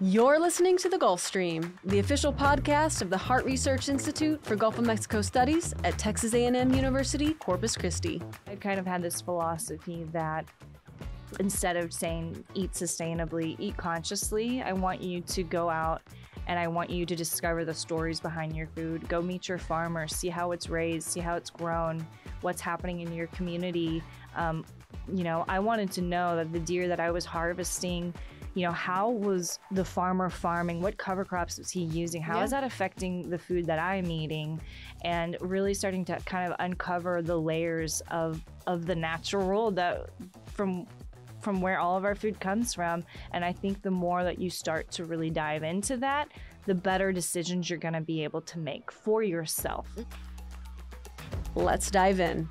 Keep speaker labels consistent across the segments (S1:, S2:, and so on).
S1: You're listening to the Gulf Stream, the official podcast of the Harte Research Institute for Gulf of Mexico Studies at Texas A&M University, Corpus Christi.
S2: I kind of had this philosophy that instead of saying eat sustainably, eat consciously, I want you to go out and I want you to discover the stories behind your food. Go meet your farmer, see how it's raised, see how it's grown, what's happening in your community. Um, you know, I wanted to know that the deer that I was harvesting you know, how was the farmer farming? What cover crops was he using? How yeah. is that affecting the food that I'm eating? And really starting to kind of uncover the layers of of the natural world that from from where all of our food comes from. And I think the more that you start to really dive into that, the better decisions you're going to be able to make for yourself.
S1: Let's dive in.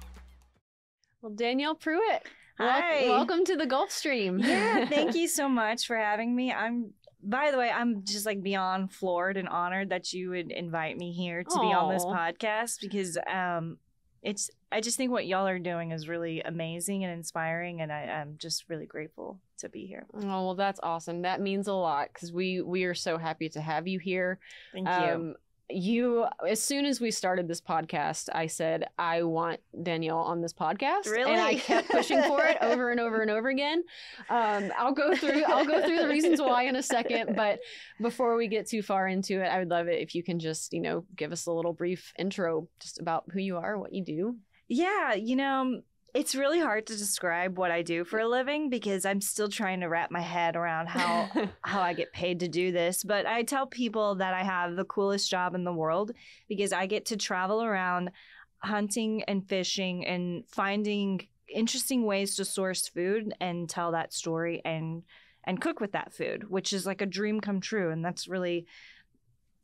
S1: Well, Danielle Prewett,
S2: Hi.
S1: welcome to the Gulf Stream.
S2: Yeah, thank you so much for having me. I'm by the way, I'm just like beyond floored and honored that you would invite me here to Aww. be on this podcast because um it's I just think what y'all are doing is really amazing and inspiring and I, am just really grateful to be here.
S1: Oh well that's awesome. That means a lot because we we are so happy to have you here.
S2: Thank you. Um,
S1: you as soon as we started this podcast i said i want danielle on this podcast
S2: really
S1: and i kept pushing for it over and over and over again. Um, i'll go through i'll go through the reasons why in a second but before we get too far into it i would love it if you can just you know give us a little brief intro just about who you are what you do.
S2: Yeah you know it's really hard to describe what I do for a living because I'm still trying to wrap my head around how how I get paid to do this. But I tell people that I have the coolest job in the world because I get to travel around hunting and fishing and finding interesting ways to source food and tell that story and and cook with that food, which is like a dream come true and that's really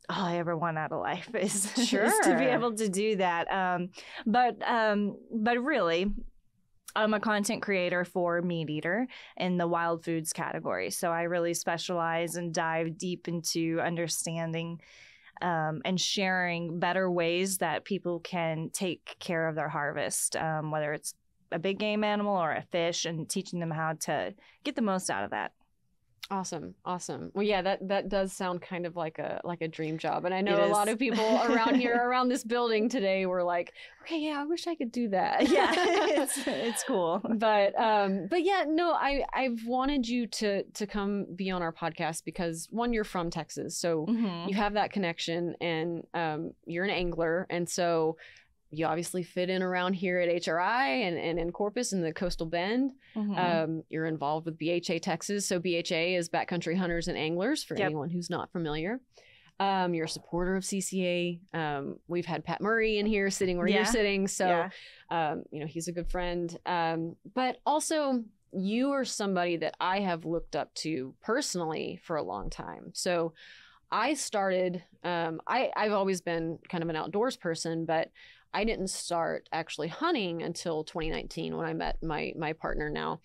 S2: all I ever want out of life is,
S1: sure.
S2: is to be able to do that. Um, but um, but really, I'm a content creator for MeatEater in the wild foods category. So I really specialize and dive deep into understanding um, and sharing better ways that people can take care of their harvest, um, whether it's a big game animal or a fish, and teaching them how to get the most out of that.
S1: Awesome, awesome. Well, yeah, that that does sound kind of like a like a dream job, and I know a lot of people around here, around this building today, were like, "Okay, yeah, I wish I could do that."
S2: Yeah, it's it's cool.
S1: But um, but yeah, no, I I've wanted you to to come be on our podcast because one, you're from Texas, so mm-hmm. you have that connection, and um, you're an angler, and so you obviously fit in around here at HRI and, and in Corpus in the coastal bend. Mm-hmm. Um, you're involved with BHA Texas. So BHA is Backcountry Hunters and Anglers for yep. anyone who's not familiar. Um, you're a supporter of CCA. Um, we've had Pat Murray in here sitting where yeah. you're sitting. So, yeah. Um, you know, he's a good friend. Um, but also, you are somebody that I have looked up to personally for a long time. So, I started, um, I, I've always been kind of an outdoors person, but I didn't start actually hunting until 2019 when I met my my partner now.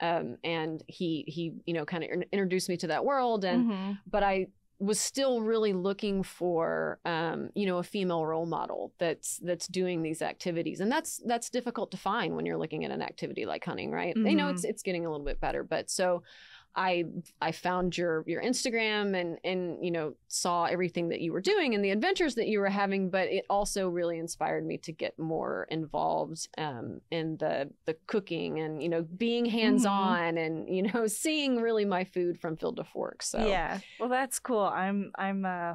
S1: Um, and he he you know kind of introduced me to that world and mm-hmm. but I was still really looking for um, you know a female role model that's that's doing these activities and that's that's difficult to find when you're looking at an activity like hunting right mm-hmm. they know it's it's getting a little bit better but so I I found your your Instagram and and you know saw everything that you were doing and the adventures that you were having, but it also really inspired me to get more involved um, in the the cooking and you know being hands on mm-hmm. and you know seeing really my food from field to fork. So
S2: yeah, well that's cool. I'm I'm uh,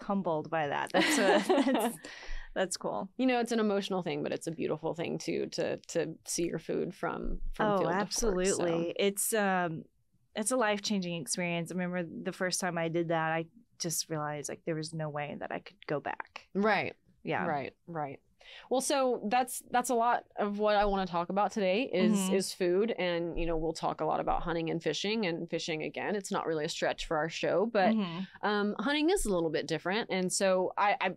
S2: humbled by that. That's, uh, that's that's cool.
S1: You know, it's an emotional thing, but it's a beautiful thing too to to see your food from from
S2: oh, absolutely. Fork, so. It's um it's a life changing experience. I remember the first time I did that, I just realized like there was no way that I could go back.
S1: Right.
S2: Yeah.
S1: Right. Right. Well, so that's that's a lot of what I want to talk about today is mm-hmm. is food, and you know we'll talk a lot about hunting and fishing. And fishing again, it's not really a stretch for our show, but mm-hmm. um, hunting is a little bit different. And so I, I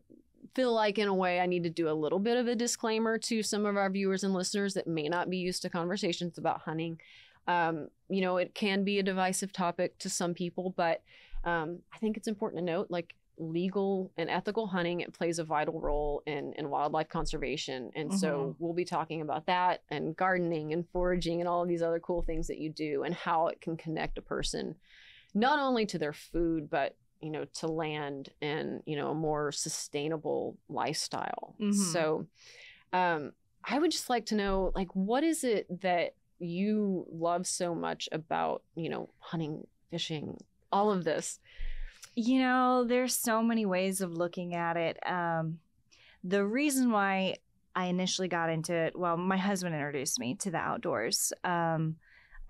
S1: feel like in a way I need to do a little bit of a disclaimer to some of our viewers and listeners that may not be used to conversations about hunting. Um, you know, it can be a divisive topic to some people, but um, I think it's important to note like legal and ethical hunting it plays a vital role in, in wildlife conservation and mm-hmm. so we'll be talking about that and gardening and foraging and all of these other cool things that you do and how it can connect a person not only to their food, but you know, to land and you know a more sustainable lifestyle.
S2: Mhm.
S1: So, um, I would just like to know, like, what is it that you love so much about you know hunting, fishing, all of this?
S2: You know, there's so many ways of looking at it. Um, the reason why I initially got into it, well, my husband introduced me to the outdoors. Um,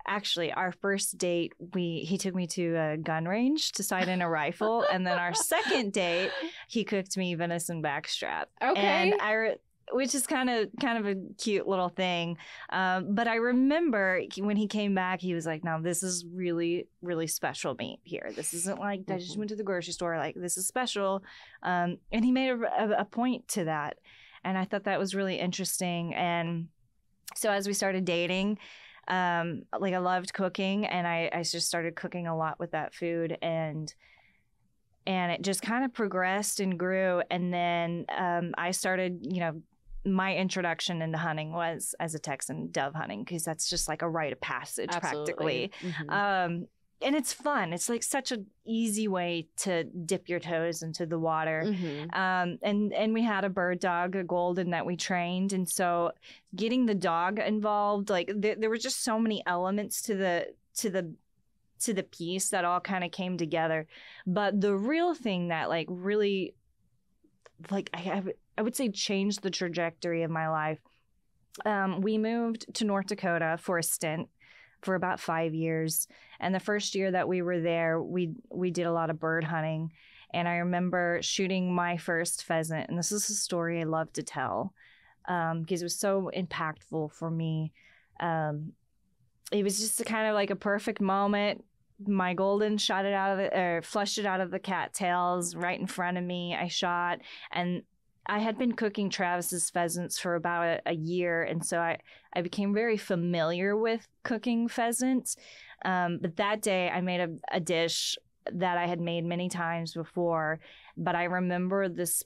S2: actually, our first date, we he took me to a gun range to sight in a rifle, and then our second date, he cooked me venison backstrap.
S1: Okay.
S2: And I, re- which is kind of kind of a cute little thing. Um, but I remember when he came back, he was like, "Now this is really really special meat here. This isn't like I just
S1: Mhm.
S2: went to the grocery store. Like this is special." Um, and he made a, a, a point to that, and I thought that was really interesting. And so as we started dating. Um, like I loved cooking, and I, I just started cooking a lot with that food, and and it just kind of progressed and grew. And then um, I started, you know, my introduction into hunting was as a Texan dove hunting because that's just like a rite of passage practically.
S1: Mhm.
S2: Um, and it's fun. It's like such an easy way to dip your toes into the water.
S1: Mhm.
S2: Um, and and we had a bird dog, a golden that we trained, and so getting the dog involved, like there, there were just so many elements to the to the to the piece that all kind of came together. But the real thing that like really, like I I would- I would say changed the trajectory of my life. Um, we moved to North Dakota for a stint for about five years, and the first year that we were there, we we did a lot of bird hunting. And I remember shooting my first pheasant, and this is a story I love to tell um, because it was so impactful for me. Um, it was just a kind of like a perfect moment. My golden shot it out of the, or flushed it out of the cattails right in front of me. I shot, and I had been cooking Travis's pheasants for about a, a year, and so I I became very familiar with cooking pheasants. Um, but that day, I made a, a dish that I had made many times before. But I remember this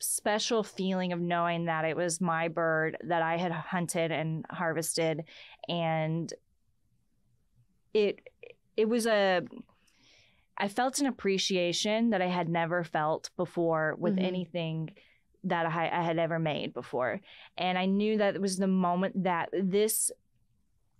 S2: special feeling of knowing that it was my bird that I had hunted and harvested, and it it was a I felt an appreciation that I had never felt before with
S1: Mhm.
S2: anything that I, I had ever made before. And I knew that it was the moment that this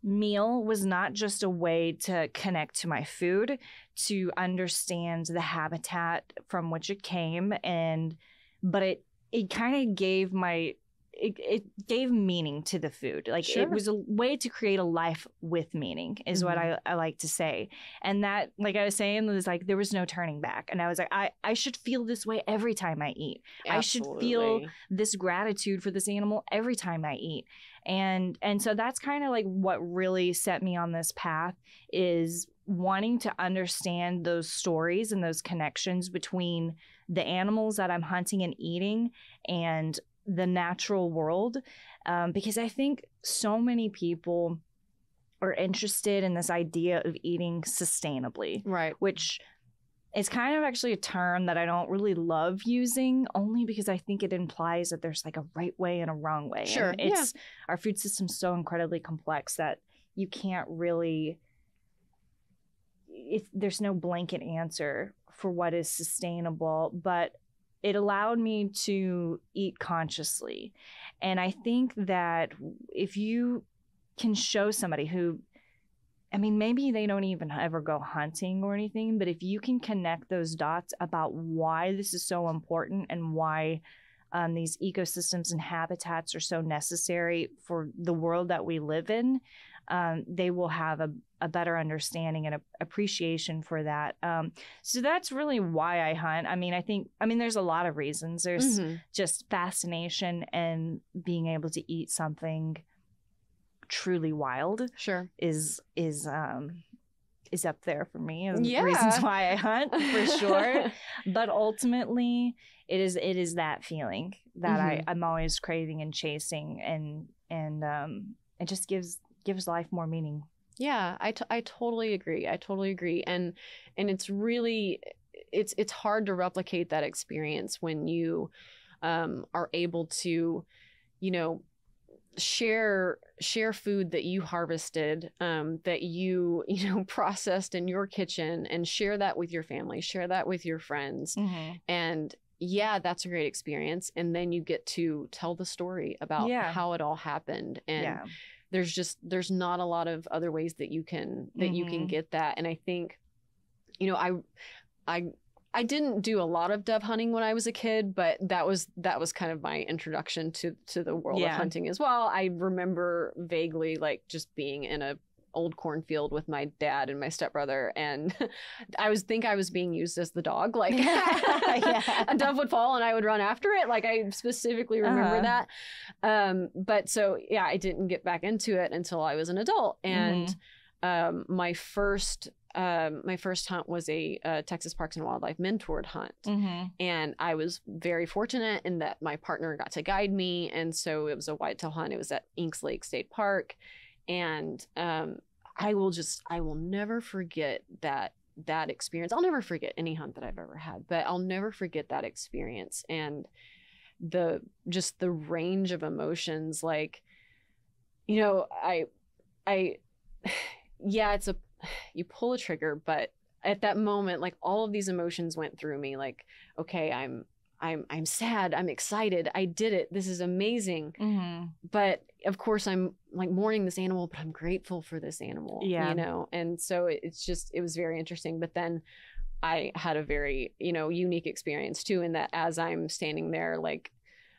S2: meal was not just a way to connect to my food, to understand the habitat from which it came, and but it it kind of gave my it, it gave meaning to the food. Like
S1: Sure.
S2: it was a way to create a life with meaning, is what mm-hmm. I, I like to say. And that, like I was saying, was like there was no turning back. And I was like, I, I should feel this way every time I eat. I should feel- this gratitude for this animal every time I eat. And and so that's kind of like what really set me on this path is wanting to understand those stories and those connections between the animals that I'm hunting and eating and the natural world. Um, because I think so many people are interested in this idea of eating sustainably
S1: right.
S2: which is kind of actually a term that I don't really love using only because I think it implies that there's like a right way and a wrong way.
S1: Sure,
S2: And it's our food system's so incredibly complex that you can't really it, there's no blanket answer for what is sustainable, but it allowed me to eat consciously. And I think that if you can show somebody who I mean, maybe they don't even ever go hunting or anything, but if you can connect those dots about why this is so important and why um, these ecosystems and habitats are so necessary for the world that we live in, um, they will have a, a better understanding and a, appreciation for that. Um, so that's really why I hunt. I mean, I think, I mean, there's a lot of reasons. There's
S1: Mhm.
S2: just fascination and being able to eat something truly wild
S1: Sure.
S2: is is um is up there for me and
S1: Yeah.
S2: reasons why I hunt for sure. but ultimately it is it is that feeling that I, I'm always craving and chasing and and um it just gives gives life more meaning.
S1: Yeah, I, t- I totally agree. I totally agree. And and it's really it's it's hard to replicate that experience when you um, are able to, you know, share share food that you harvested um, that you you know processed in your kitchen and share that with your family share that with your friends
S2: Mm-hmm.
S1: and yeah that's a great experience and then you get to tell the story about
S2: Yeah.
S1: how it all happened and
S2: yeah.
S1: There's just there's not a lot of other ways that you can that you can
S2: Mhm.
S1: get that and i think you know i i i didn't do a lot of dove hunting when i was a kid but that was that was kind of my introduction to to the world
S2: Yeah.
S1: of hunting as well i remember vaguely like just being in a old cornfield with my dad and my stepbrother and i was think i was being used as the dog like
S2: Yeah.
S1: a dove would fall and i would run after it like i specifically remember
S2: Uh-huh.
S1: that um but so yeah i didn't get back into it until i was an adult and um my first um my first hunt was a uh, texas parks and wildlife mentored hunt
S2: Mm-hmm.
S1: and i was very fortunate in that my partner got to guide me and so it was a whitetail hunt it was at inks lake state park and um i will just i will never forget that that experience. I'll never forget any hunt that i've ever had but i'll never forget that experience and the just the range of emotions like you know i i yeah it's a you pull a trigger but at that moment like all of these emotions went through me like okay i'm i'm i'm sad i'm excited i did it this is amazing
S2: Mm-hmm.
S1: but of course i'm like mourning this animal but i'm grateful for this animal
S2: Yeah.
S1: you know and so it's just it was very interesting but then i had a very you know unique experience too in that as i'm standing there like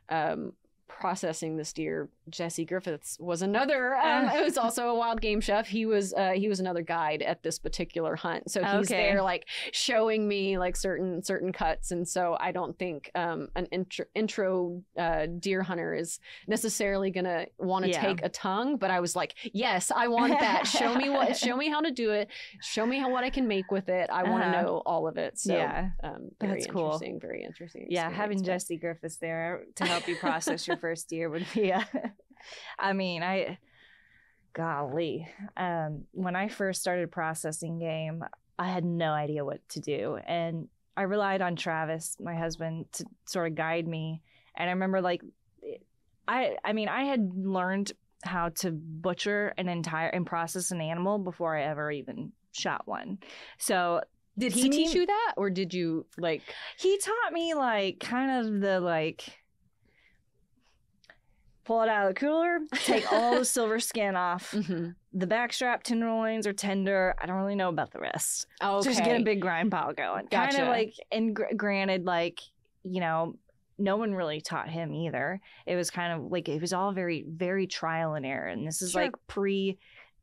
S1: um processing this deer jesse griffiths was another um,
S2: Ah.
S1: it was also a wild game chef he was uh, he was another guide at this particular hunt so he's
S2: Okay.
S1: there like showing me like certain certain cuts and so i don't think um an intro, intro uh, deer hunter is necessarily gonna want to
S2: Yeah.
S1: take a tongue but i was like yes i want that show me what show me how to do it show me how what i can make with it i want to
S2: Uh-huh.
S1: know all of it so
S2: yeah.
S1: um very
S2: That's cool.
S1: interesting very interesting
S2: Yeah, having
S1: experience,
S2: Jesse Griffiths there to help you process your first year would be. Uh, I mean, I, golly, um, when I first started processing game, I had no idea what to do, and I relied on Travis, my husband, to sort of guide me. And I remember, like, I, I mean, I had learned how to butcher an entire and process an animal before I ever even shot one. So
S1: did he teach you that or did you like
S2: he taught me like kind of the like pull it out of the cooler, take all the silver skin off.
S1: mhm.
S2: The backstrap tenderloins are tender. I don't really know about the rest. Oh, Just get a big grind pile going.
S1: Gotcha.
S2: Kind of like, and gr- granted, like you know, no one really taught him either. It was kind of like it was all very, very trial and error. And this is
S1: Sure.
S2: like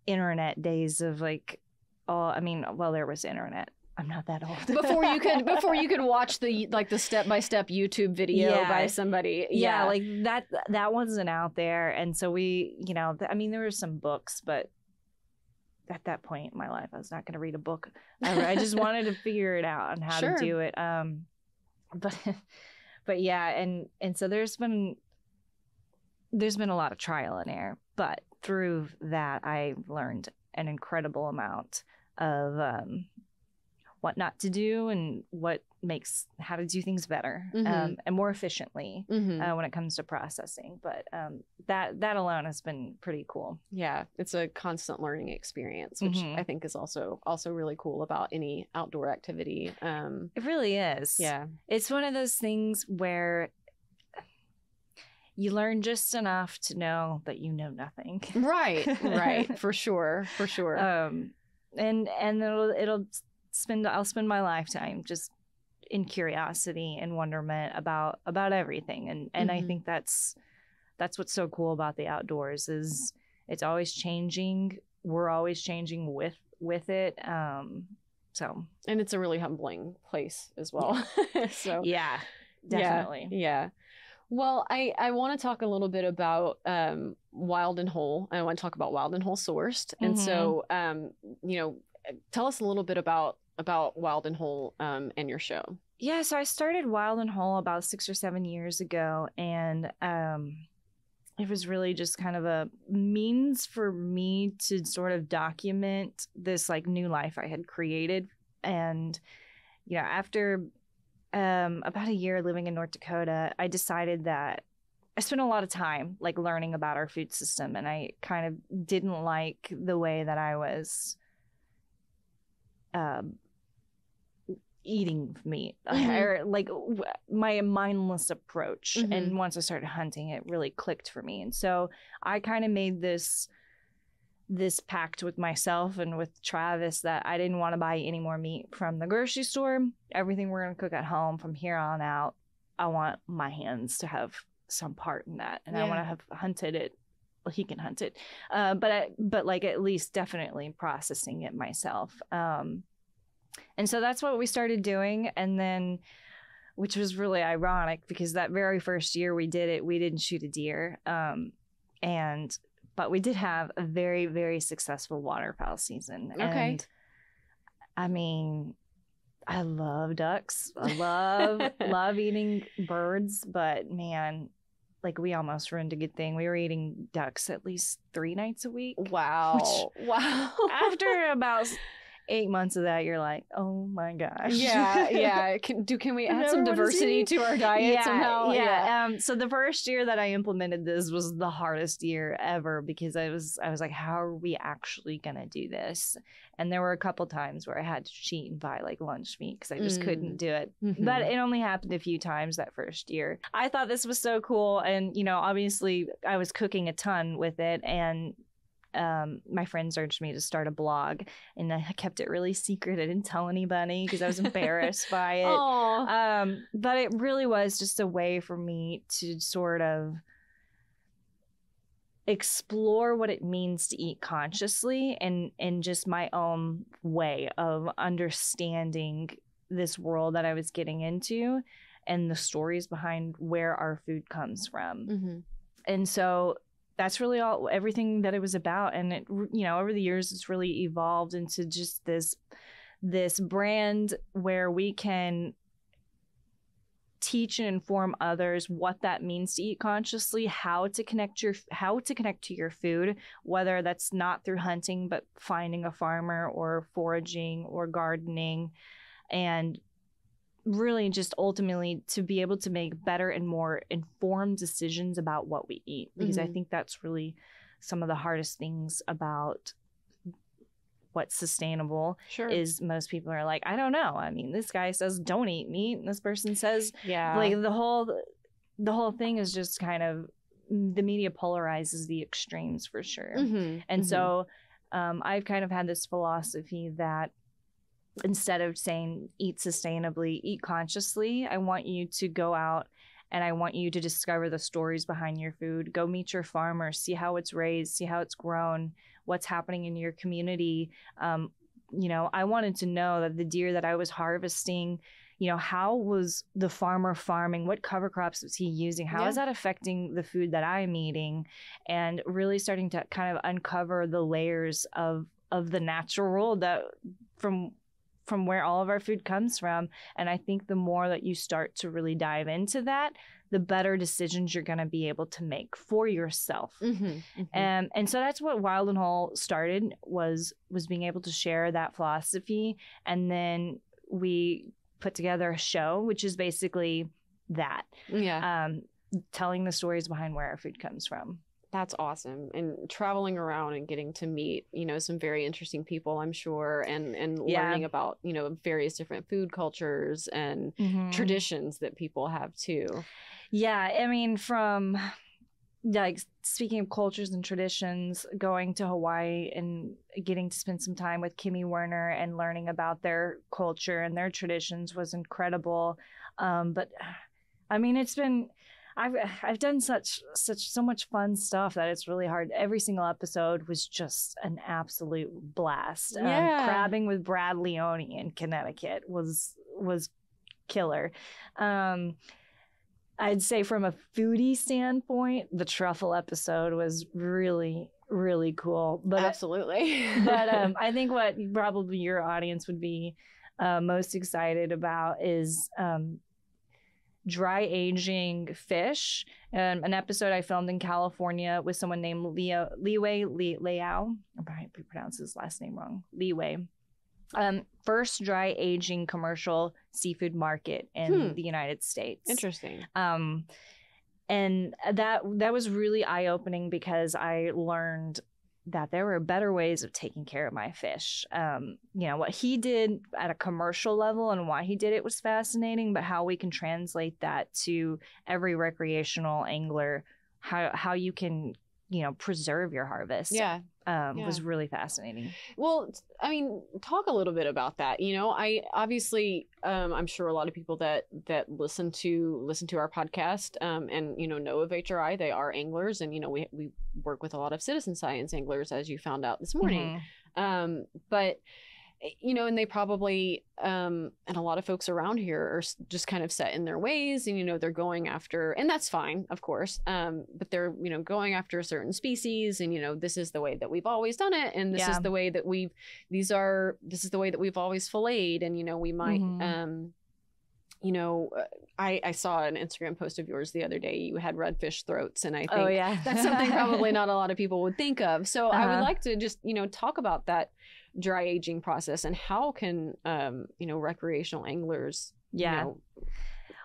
S2: pre-internet days of like, oh, I mean, well, there was internet. I'm not that old.
S1: before you could before you could watch the like the step by step YouTube video
S2: Yeah.
S1: by somebody.
S2: yeah, like that that wasn't out there and so we you know i mean there were some books but at that point in my life i was not going to read a book I, I just wanted to figure it out on how
S1: Sure.
S2: to do it um but but yeah and and so there's been there's been a lot of trial and error but through that i learned an incredible amount of um what not to do and what makes how to do things better
S1: Mhm.
S2: um, and more efficiently
S1: Mhm.
S2: uh, when it comes to processing. But um, that that alone has been pretty cool.
S1: yeah, it's a constant learning experience, which
S2: Mhm.
S1: I think is also also really cool about any outdoor activity. Um,
S2: It really is.
S1: yeah,
S2: it's one of those things where you learn just enough to know that you know nothing.
S1: right, right, for sure, for sure.
S2: um, and and it'll it'll spend I'll spend my lifetime just in curiosity and wonderment about about everything and and I
S1: Mhm.
S2: think that's that's what's so cool about the outdoors is it's always changing we're always changing with with it um so
S1: and it's a really humbling place as well. so
S2: yeah definitely
S1: Yeah. yeah. Well, I, I want to talk a little bit about um, Wild and Whole. I want to talk about Wild and Whole Sourced. And so, um, you know, tell us a little bit about about Wild and Whole um, and your show.
S2: Yeah, so I started Wild and Whole about six or seven years ago, and um, it was really just kind of a means for me to sort of document this like new life I had created. And you know, after um, about a year living in North Dakota, I decided that I spent a lot of time like learning about our food system, and I kind of didn't like the way that I was um, eating meat
S1: Mhm.
S2: or like w- my mindless approach.
S1: Mhm.
S2: And once I started hunting, it really clicked for me. And so I kind of made this this pact with myself and with Travis that I didn't want to buy any more meat from the grocery store. Everything we're going to cook at home from here on out, I want my hands to have some part in that, and I want to have hunted it. Well, he can hunt it, uh, but I, but like at least definitely processing it myself. Um, and so that's what we started doing, and then. Which was really ironic because that very first year we did it, we didn't shoot a deer. Um, and but we did have a very very successful waterfowl season
S1: Okay.
S2: and i mean i love ducks i love love eating birds but man like we almost ruined a good thing we were eating ducks at least three nights a week
S1: Wow. wow.
S2: after about eight months of that you're like oh my gosh
S1: yeah, yeah. Can, do can we add
S2: Never
S1: some diversity to our diet somehow?
S2: Yeah. Um, so the first year that I implemented this was the hardest year ever because I was I was like, how are we actually gonna do this? And there were a couple times where I had to cheat and buy like lunch meat because I just
S1: Mm.
S2: couldn't do it.
S1: Mhm.
S2: But it only happened a few times that first year. I thought this was so cool. And, you know, obviously I was cooking a ton with it. And um, my friends urged me to start a blog. And I kept it really secret. I didn't tell anybody because I was embarrassed by it. Um, but it really was just a way for me to sort of explore what it means to eat consciously and and just my own way of understanding this world that I was getting into and the stories behind where our food comes from.
S1: Mhm.
S2: And so that's really all everything that it was about and it you know over the years it's really evolved into just this this brand where we can teach and inform others what that means to eat consciously how to connect your how to connect to your food whether that's not through hunting but finding a farmer or foraging or gardening and really just ultimately to be able to make better and more informed decisions about what we eat because i
S1: Mhm.
S2: think that's really some of the hardest things about what's sustainable
S1: Sure.
S2: is most people are like, I don't know. I mean, this guy says don't eat meat, and this person says
S1: yeah.
S2: like the whole the whole thing is just kind of the media polarizes the extremes for sure.
S1: Mhm.
S2: And
S1: Mhm.
S2: so um, I've kind of had this philosophy that instead of saying eat sustainably, eat consciously, I want you to go out and I want you to discover the stories behind your food. Go meet your farmer, see how it's raised, see how it's grown, what's happening in your community. Um, you know, I wanted to know that the deer that I was harvesting, you know, how was the farmer farming? What cover crops was he using? How is
S1: Yeah.
S2: that affecting the food that I'm eating? And really starting to kind of uncover the layers of of the natural world that from from where all of our food comes from. And I think the more that you start to really dive into that, the better decisions you're going to be able to make for yourself.
S1: Mhm. Mhm.
S2: Um, and so that's what Wild and Whole started was was being able to share that philosophy, and then we put together a show, which is basically that,
S1: yeah.
S2: um, telling the stories behind where our food comes from.
S1: That's awesome. And traveling around and getting to meet, you know, some very interesting people, I'm sure, and and
S2: Yeah.
S1: learning about, you know, various different food cultures and traditions that people have too.
S2: Yeah, I mean, from like speaking of cultures and traditions, going to Hawaii and getting to spend some time with Kimi Werner and learning about their culture and their traditions was incredible. Um, but I mean, it's been I've I've done such such so much fun stuff that it's really hard. Every single episode was just an absolute blast. Um,
S1: Yeah.
S2: crabbing with Brad Leone in Connecticut was was killer. Um, I'd say from a foodie standpoint, the truffle episode was really really cool. But
S1: Absolutely.
S2: but um, I think what probably your audience would be uh, most excited about is um, dry aging fish. Um, an episode I filmed in California with someone named Leo Liwei Li, Liao. I probably pronounced his last name wrong. Liwei. Um, first dry aging commercial seafood market in
S1: Hmm.
S2: the United States.
S1: Interesting.
S2: Um, and that that was really eye opening because I learned that there were better ways of taking care of my fish. Um, you know, what he did at a commercial level and why he did it was fascinating, but how we can translate that to every recreational angler, how how you can, you know, preserve your harvest.
S1: Yeah.
S2: Um,
S1: Yeah.
S2: was really fascinating.
S1: Well, I mean, talk a little bit about that. You know, I obviously, um, I'm sure a lot of people that that listen to listen to our podcast, um, and you know, know of HRI, they are anglers, and you know, we we work with a lot of citizen science anglers, as you found out this morning.
S2: Mhm.
S1: Um, but you know, and they probably, um, and a lot of folks around here are just kind of set in their ways, and you know, they're going after, and that's fine, of course. Um, but they're you know going after a certain species, and you know, this is the way that we've always done it, and this
S2: Yeah.
S1: is the way that we've, these are, this is the way that we've always filleted, and you know, we might,
S2: Mhm.
S1: um. You know, uh, I, I saw an Instagram post of yours the other day. You had redfish throats, and I think
S2: Oh yeah,
S1: that's something probably not a lot of people would think of. So I would
S2: Uh-huh.
S1: like to just, you know, talk about that dry aging process and how can, um, you know, recreational anglers,
S2: yeah.
S1: you know,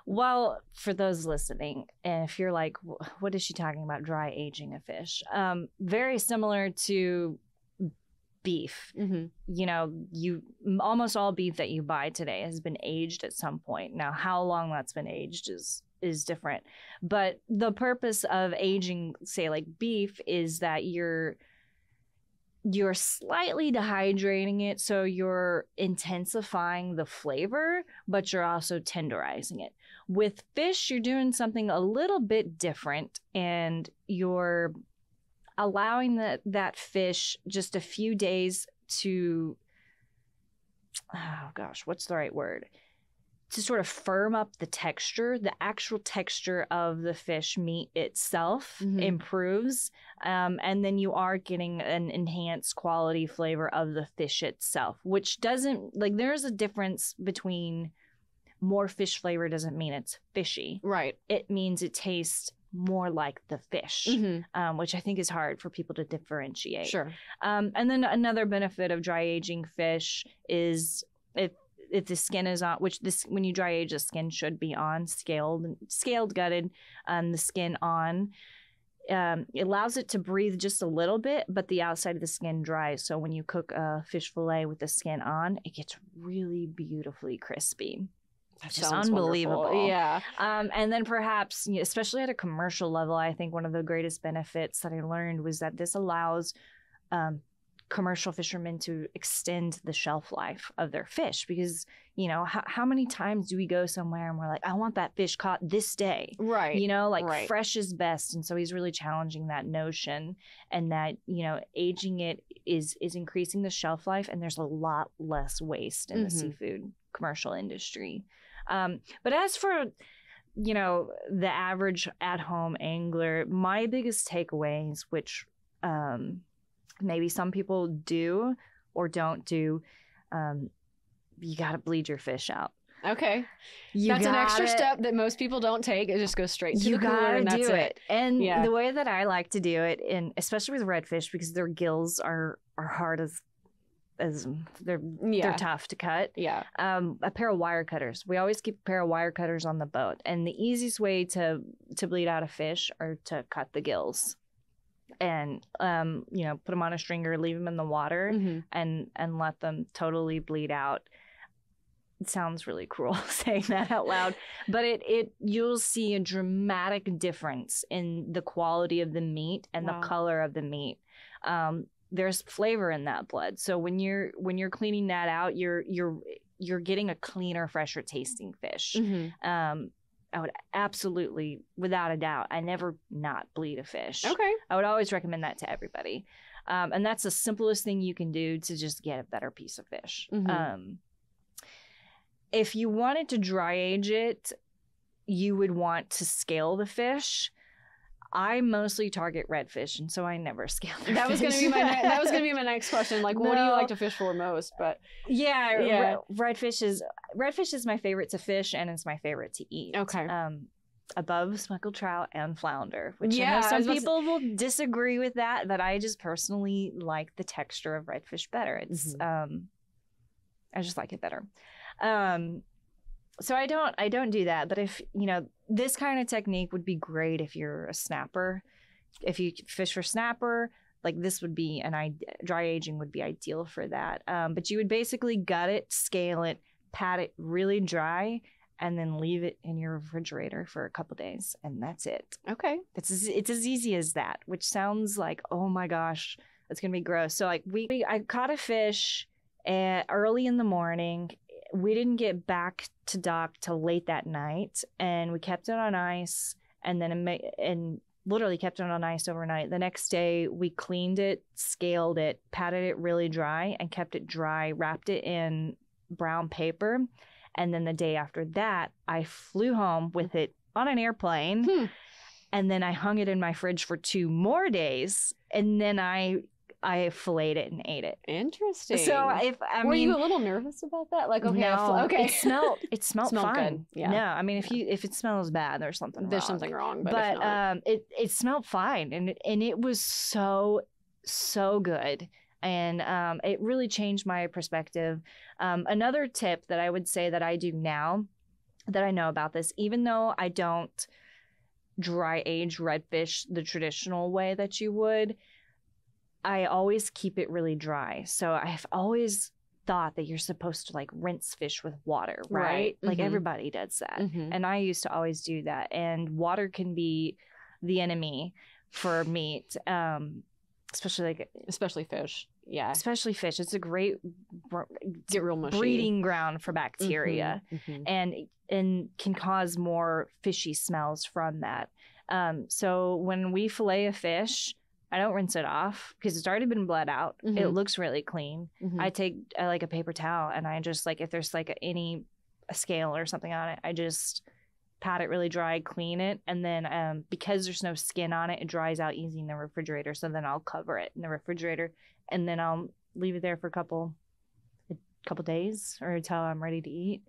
S2: Well, for those listening, and if you're like, what is she talking about? Dry aging a fish? Um, very similar to beef.
S1: mhm.
S2: You know, you almost all beef that you buy today has been aged at some point. Now, how long that's been aged is is different, but the purpose of aging, say like beef, is that you're you're slightly dehydrating it so you're intensifying the flavor but you're also tenderizing it. With fish you're doing something a little bit different and you're allowing that that fish just a few days to oh gosh what's the right word to sort of firm up the texture the actual texture of the fish meat itself
S1: Mhm.
S2: improves um, and then you are getting an enhanced quality flavor of the fish itself which doesn't like there's a difference between more fish flavor doesn't mean it's fishy
S1: right.
S2: it means it tastes more like the fish
S1: Mhm.
S2: um, which i think is hard for people to differentiate
S1: Sure.
S2: um, and then another benefit of dry aging fish is if if the skin is on, which this when you dry age, the skin should be on, scaled, scaled, gutted, um, the skin on. Um, it allows it to breathe just a little bit, but the outside of the skin dries. So when you cook a fish fillet with the skin on, it gets really beautifully crispy.
S1: That
S2: Just
S1: sounds wonderful.
S2: unbelievable.
S1: Yeah.
S2: Um, and then perhaps, especially at a commercial level, I think one of the greatest benefits that I learned was that this allows um, commercial fishermen to extend the shelf life of their fish because, you know, how, how many times do we go somewhere and we're like, I want that fish caught this day?
S1: Right.
S2: You know, like
S1: right.
S2: fresh is best. And so he's really challenging that notion and that, you know, aging it is is increasing the shelf life and there's a lot less waste in the
S1: Mhm.
S2: seafood commercial industry. Um, but as for you know the average at home angler, my biggest takeaways, which um, maybe some people do or don't do, um, you got to bleed your fish out.
S1: okay.
S2: You
S1: that's an extra
S2: gotta-
S1: step that most people don't take. It just goes straight to
S2: you
S1: the cooler and that's
S2: do
S1: it.
S2: it. And
S1: Yeah.
S2: the way that I like to do it, and especially with redfish, because their gills are are hard as as they're
S1: Yeah.
S2: they're tough to cut.
S1: Yeah.
S2: Um, a pair of wire cutters. We always keep a pair of wire cutters on the boat, and the easiest way to to bleed out a fish are to cut the gills, and um, you know, put them on a stringer, leave them in the water,
S1: Mhm.
S2: and and let them totally bleed out. It sounds really cruel saying that out loud, but it it you'll see a dramatic difference in the quality of the meat and
S1: Wow.
S2: the color of the meat. Um, there's flavor in that blood, so when you're when you're cleaning that out, you're you're you're getting a cleaner, fresher tasting fish.
S1: Mhm.
S2: Um, I would absolutely, without a doubt, I never not bleed a fish.
S1: Okay.
S2: I would always recommend that to everybody. Um, and that's the simplest thing you can do to just get a better piece of fish.
S1: Mhm.
S2: Um, if you wanted to dry age it, you would want to scale the fish. I mostly target redfish, and so I never scale their
S1: That was gonna be my ne- that was gonna be my next question. Like, what do you like to fish for most? But
S2: yeah,
S1: Yeah.
S2: yeah. redfish is redfish is my favorite to fish, and it's my favorite to eat.
S1: Okay.
S2: Um, above speckled trout and flounder, which
S1: Yeah,
S2: I
S1: I
S2: know some
S1: about to-
S2: people will disagree with that, but I just personally like the texture of redfish better. It's
S1: Mm-hmm.
S2: um, I just like it better. Um, so I don't I don't do that. But if you know this kind of technique would be great if you're a snapper. If you fish for snapper, like this would be an I dry aging would be ideal for that. Um, but you would basically gut it, scale it, pat it really dry, and then leave it in your refrigerator for a couple days, and that's it.
S1: Okay.
S2: It's as, it's as easy as that. Which sounds like oh my gosh, it's gonna be gross. So like we I caught a fish at, early in the morning. We didn't get back to dock till late that night, and we kept it on ice. And then and literally kept it on ice overnight. The next day, we cleaned it, scaled it, patted it really dry, and kept it dry, wrapped it in brown paper. And then the day after that, I flew home with it on an airplane.
S1: Hmm.
S2: And then I hung it in my fridge for two more days. And then I I filleted it and ate it.
S1: Interesting.
S2: So if I
S1: were
S2: mean,
S1: you a little nervous about that? Like, okay, I fl-
S2: no,
S1: okay,
S2: it smelled it smelled,
S1: Smelled
S2: fine.
S1: good, yeah.
S2: No, I mean if you if it smells bad, there's something
S1: there's
S2: wrong.
S1: something wrong, but,
S2: But,
S1: not,
S2: um, it it smelled fine, and it, and it was so so good, and um, it really changed my perspective. Um, another tip that I would say that I do now, that I know about this, even though I don't dry age redfish the traditional way that you would, I always keep it really dry. So I've always thought that you're supposed to like rinse fish with water, right?
S1: Right.
S2: Like
S1: Mhm.
S2: everybody does that.
S1: Mhm.
S2: And I used to always do that. And water can be the enemy for meat, um, especially like
S1: especially fish, yeah,
S2: especially fish. It's a great
S1: get real mushy.
S2: breeding ground for bacteria,
S1: Mhm, mhm.
S2: and and can cause more fishy smells from that. Um, so when we fillet a fish. I don't rinse it off because it's already been bled out. It
S1: Mhm.
S2: looks really clean.
S1: Mhm.
S2: I take uh, like a paper towel and I just like if there's like a, any a scale or something on it, I just pat it really dry, clean it, and then um, because there's no skin on it, it dries out easy in the refrigerator. So then I'll cover it in the refrigerator, and then I'll leave it there for a couple a couple days or until I'm ready to eat.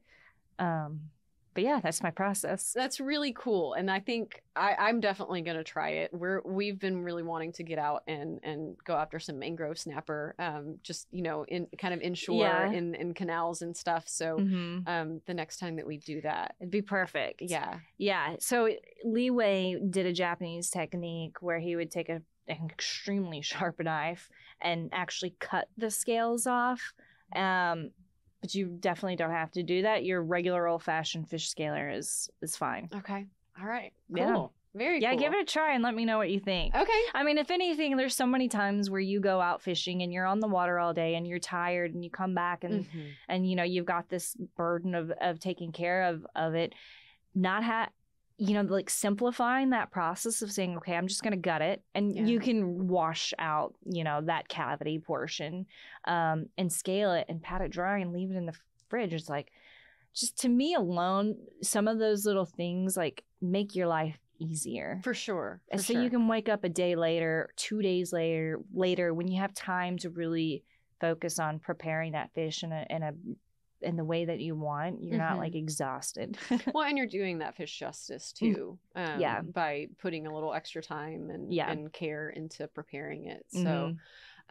S2: Um, but yeah, that's my process.
S1: That's really cool, and I think I, I'm definitely going to try it. We're we've been really wanting to get out and and go after some mangrove snapper, um, just you know, in kind of inshore
S2: Yeah.
S1: in in canals and stuff. So,
S2: Mhm.
S1: um, the next time that we do that,
S2: It'd be perfect.
S1: yeah,
S2: Yeah. So Liwei did a Japanese technique where he would take a, an extremely sharp knife and actually cut the scales off. Um, but you definitely don't have to do that. Your regular old fashioned fish scaler is is fine.
S1: okay, all right,
S2: Yeah.
S1: cool, very
S2: Yeah,
S1: cool.
S2: give it a try and let me know what you think.
S1: Okay,
S2: I mean, if anything, there's so many times where you go out fishing and you're on the water all day and you're tired and you come back and
S1: Mhm.
S2: and you know you've got this burden of of taking care of of it not ha you know like simplifying that process of saying okay i'm just going to gut it and
S1: Yeah.
S2: you can wash out you know that cavity portion um and scale it and pat it dry and leave it in the fridge it's like just to me alone some of those little things like make your life easier
S1: for sure.
S2: and
S1: for
S2: so
S1: sure.
S2: you can wake up a day later, two days later, later when you have time to really focus on preparing that fish in a in a in the way that you want. You're
S1: Mhm.
S2: not like exhausted.
S1: well, and you're doing that fish justice too. Um.
S2: Yeah.
S1: by putting a little extra time and
S2: Yeah.
S1: and care into preparing it. So.
S2: Mhm.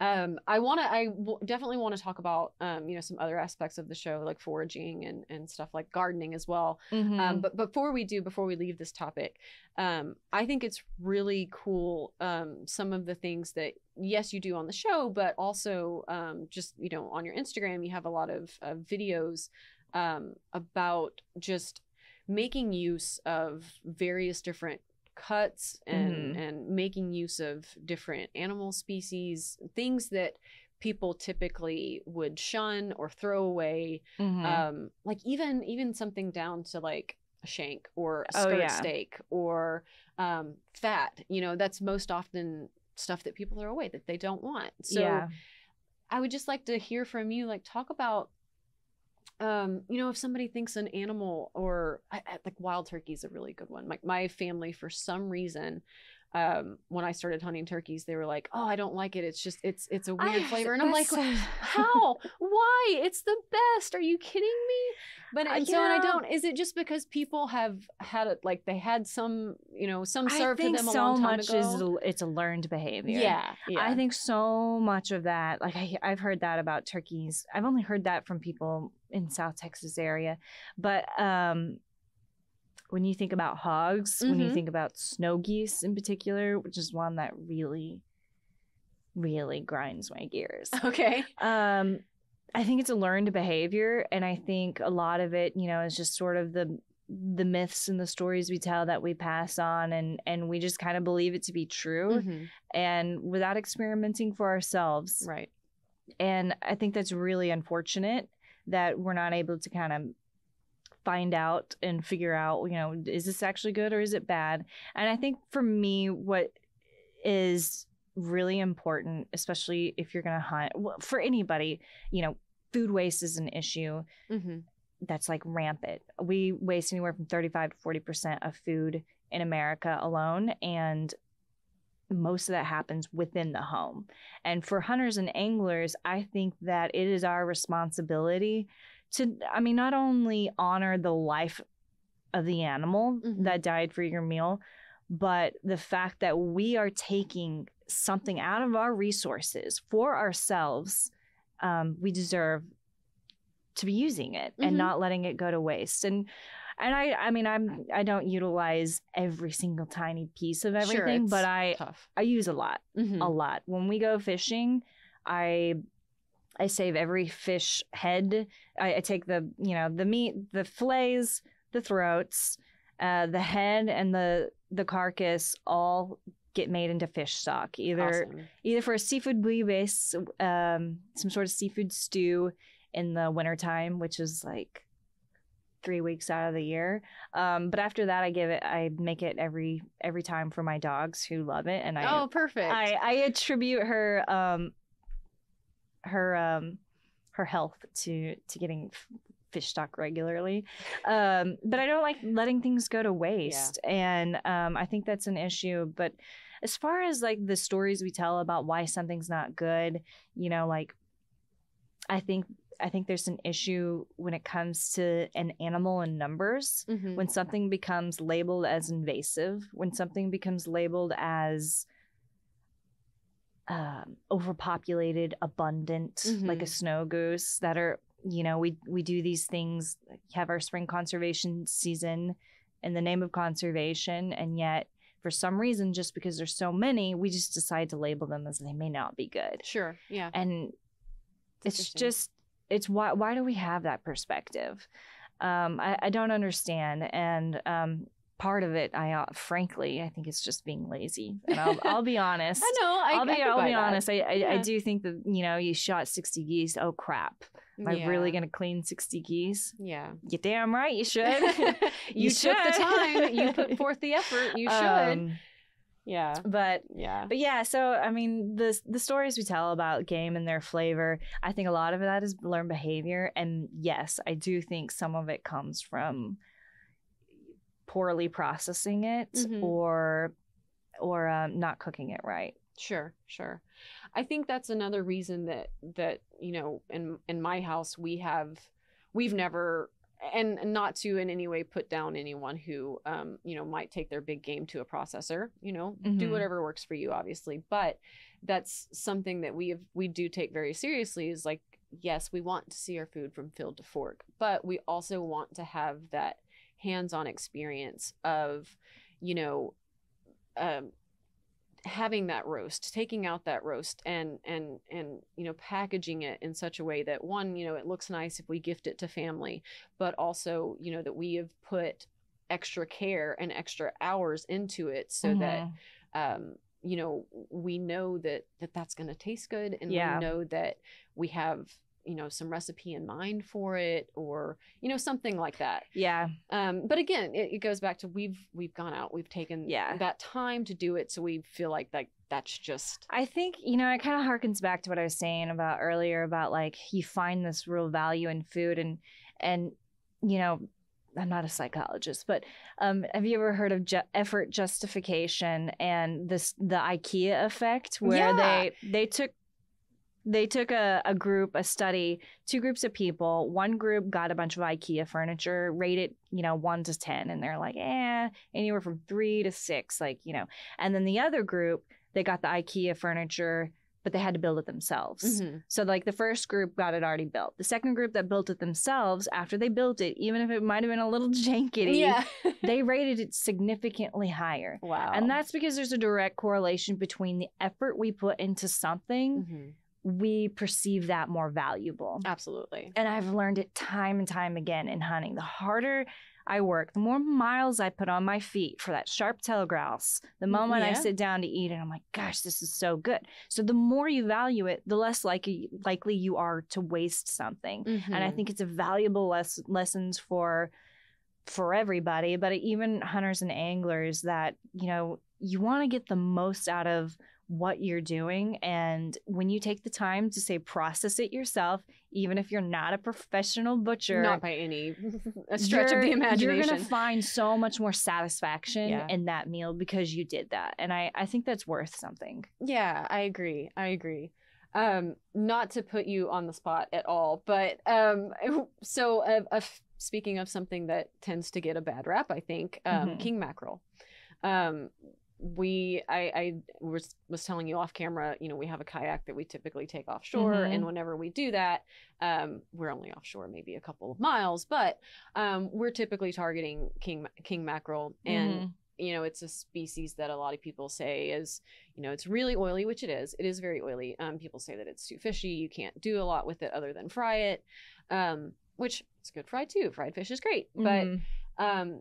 S1: Um, I want to. I w- definitely want to talk about, um, you know, some other aspects of the show, like foraging and and stuff like gardening as well.
S2: Mhm.
S1: Um, but before we do, before we leave this topic, um, I think it's really cool. Um, some of the things that yes, you do on the show, but also um, just you know on your Instagram, you have a lot of uh, videos um, about just making use of various different cuts and
S2: Mhm.
S1: and making use of different animal species, things that people typically would shun or throw away
S2: Mhm.
S1: um like even even something down to like a shank or a
S2: Oh,
S1: skirt
S2: yeah.
S1: steak or um fat you know that's most often stuff that people throw away that they don't want so
S2: yeah.
S1: i would just like to hear from you like talk about um you know if somebody thinks an animal or I, I, like wild turkey is a really good one. Like my family for some reason um when i started hunting turkeys they were like oh i don't like it. It's just it's it's a weird
S2: I-
S1: flavor. And i'm like
S2: that's-
S1: how? Why? It's the best. Are you kidding me? But
S2: Uh,
S1: and so and i don't is it just because people have had it like they had some you know some served to them a
S2: so
S1: long time
S2: much
S1: ago?
S2: is it's a learned behavior.
S1: yeah, yeah.
S2: I think so much of that, like I, I've heard that about turkeys. I've only heard that from people in South Texas area. But um, when you think about hogs, mm-hmm. when you mm-hmm. think about snow geese in particular, which is one that really, really grinds my gears.
S1: Okay.
S2: Um, I think it's a learned behavior, and I think a lot of it, you know, is just sort of the the myths and the stories we tell that we pass on and and we just kind of believe it to be true mm-hmm. and without experimenting for ourselves
S1: right
S2: and i think that's really unfortunate that we're not able to kind of find out and figure out you know is this actually good or is it bad and i think for me what is really important especially if you're going to hunt well, for anybody you know food waste is an issue mm-hmm that's like rampant. We waste anywhere from 35 to 40% of food in America alone. And most of that happens within the home. And for hunters and anglers, I think that it is our responsibility to, I mean, not only honor the life of the animal mm-hmm. that died for your meal, but the fact that we are taking something out of our resources for ourselves, um, we deserve to be using it mm-hmm. and not letting it go to waste. And and I I mean I'm I don't utilize every single tiny piece of everything, sure, but I tough. I use a lot. Mm-hmm. A lot. When we go fishing, I I save every fish head. I, I take the you know the meat, the fillets, the throats, uh, the head, and the the carcass all get made into fish stock either awesome. either for a seafood bouillabaisse um, some sort of seafood stew in the wintertime, which is like three weeks out of the year. Um, but after that, I give it, I make it every every time for my dogs who love it, and I
S1: oh perfect.
S2: I, I attribute her um her um her health to to getting fish stock regularly. Um, but I don't like letting things go to waste, yeah. and um, I think that's an issue. But as far as like the stories we tell about why something's not good, you know, like I think I think there's an issue when it comes to an animal and numbers. Mm-hmm. When something becomes labeled as invasive, when something becomes labeled as um, overpopulated, abundant, mm-hmm. like a snow goose, that are you know we we do these things, have our spring conservation season in the name of conservation, and yet for some reason, just because there's so many, we just decide to label them as they may not be good.
S1: Sure. Yeah.
S2: And it's just it's why why do we have that perspective? Um, I, I, don't understand, and um, part of it, I uh, frankly, I think it's just being lazy. And I'll, I'll be honest.
S1: I know. I,
S2: will
S1: be.
S2: I'll be honest. I, I, yeah. I, do think that you know you shot sixty geese. Oh crap! Am I really going to clean sixty geese?
S1: Yeah.
S2: You damn right you should.
S1: you, you should. took the time. You put forth the effort. You should. Um, yeah.
S2: But
S1: yeah.
S2: but yeah so i mean the the stories we tell about game and their flavor i think a lot of that is learned behavior. And yes i do think some of it comes from poorly processing it mm-hmm. or or um, not cooking it right.
S1: Sure sure. I think that's another reason that that you know in in my house we have we've never and not to in any way put down anyone who um, you know might take their big game to a processor you know mm-hmm. do whatever works for you obviously but that's something that we have we do take very seriously is like yes we want to see our food from field to fork but we also want to have that hands-on experience of you know um, having that roast taking out that roast and and and you know packaging it in such a way that one you know it looks nice if we gift it to family but also you know that we have put extra care and extra hours into it so mm-hmm. that um you know we know that that that's going to taste good and yeah. we know that we have you know some recipe in mind for it or you know something like that.
S2: Yeah.
S1: Um but again it, it goes back to we've we've gone out we've taken yeah. that time to do it so we feel like like that's just
S2: i think you know it kind of harkens back to what i was saying about earlier about like you find this real value in food and and you know I'm not a psychologist, but um, have you ever heard of ju- effort justification and this the IKEA effect, where yeah. they they took they took a, a group, a study, two groups of people. One group got a bunch of IKEA furniture, rated, you know, one to 10. And they're like, eh, anywhere from three to six, like, you know. And then the other group, they got the IKEA furniture but they had to build it themselves.
S1: Mhm.
S2: So like the first group got it already built. The second group that built it themselves, after they built it, even if it might have been a little jankety,
S1: Yeah.
S2: they rated it significantly higher.
S1: wow.
S2: And that's because there's a direct correlation between the effort we put into something,
S1: Mhm.
S2: We perceive that more valuable.
S1: absolutely.
S2: And I've learned it time and time again in hunting. The harder I work, the more miles I put on my feet for that sharp tail grouse. The moment I sit down to eat it, I'm like, gosh, this is so good. So the more you value it, the less likely likely you are to waste something. And I
S1: Mhm.
S2: think it's a valuable les- lessons for for everybody, but even hunters and anglers that, you know, you want to get the most out of what you're doing and when you take the time to say process it yourself even if you're not a professional butcher
S1: not by any stretch of the imagination.
S2: You're gonna find so much more satisfaction
S1: Yeah.
S2: in that meal because you did that, and I I think that's worth something.
S1: Yeah, I agree. I agree. Um, not to put you on the spot at all, but um, so uh, uh, speaking of something that tends to get a bad rap, I think um,
S2: Mhm.
S1: king mackerel. Um, we, I, I was was telling you off camera. You know, we have a kayak that we typically take offshore,
S2: Mhm.
S1: and whenever we do that, um, we're only offshore maybe a couple of miles, but um, we're typically targeting king king mackerel and
S2: Mhm.
S1: you know it's a species that a lot of people say is you know it's really oily which it is it is very oily um, people say that it's too fishy you can't do a lot with it other than fry it um, which it's good fried too fried fish is great but
S2: Mhm.
S1: um,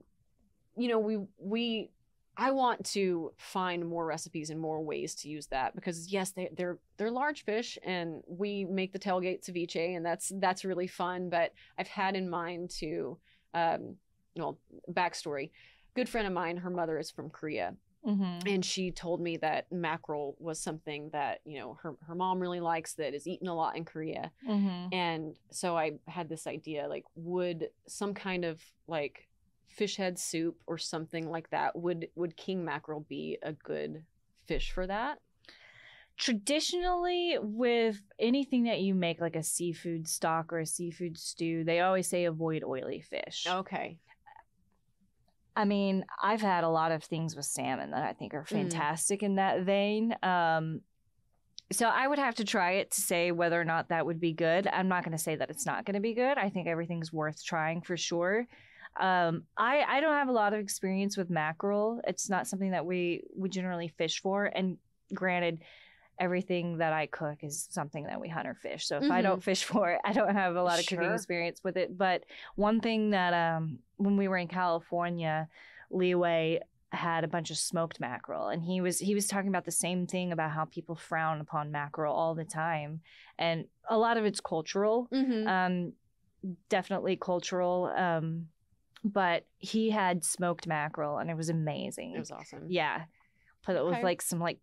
S1: you know we we i want to find more recipes and more ways to use that because yes they, they're they're large fish and we make the tailgate ceviche and that's that's really fun but i've had in mind to um, well backstory good friend of mine her mother is from korea
S2: Mhm.
S1: and she told me that mackerel was something that you know her, her mom really likes that is eaten a lot in korea
S2: Mhm.
S1: and so i had this idea like would some kind of like fish head soup or something like that would would king mackerel be a good fish for that
S2: Traditionally, with anything that you make, like a seafood stock or a seafood stew, they always say avoid oily fish.
S1: okay
S2: I mean, I've had a lot of things with salmon that I think are
S1: Mm.
S2: fantastic in that vein. Um, so I would have to try it to say whether or not that would be good. I'm not going to say that it's not going to be good. I think everything's worth trying for sure. Um, I I don't have a lot of experience with mackerel. It's not something that we we generally fish for. And granted, everything that I cook is something that we hunt or fish. So if I
S1: Mhm.
S2: don't fish for it, I don't have a lot of cooking experience with it. But one thing that um when we were in California, Liwei had a bunch of smoked mackerel and he was he was talking about the same thing about how people frown upon mackerel all the time and a lot of it's cultural
S1: mm-hmm.
S2: um definitely cultural um but he had smoked mackerel and it was amazing.
S1: It was awesome.
S2: Yeah. Put it with
S1: Okay.
S2: like some like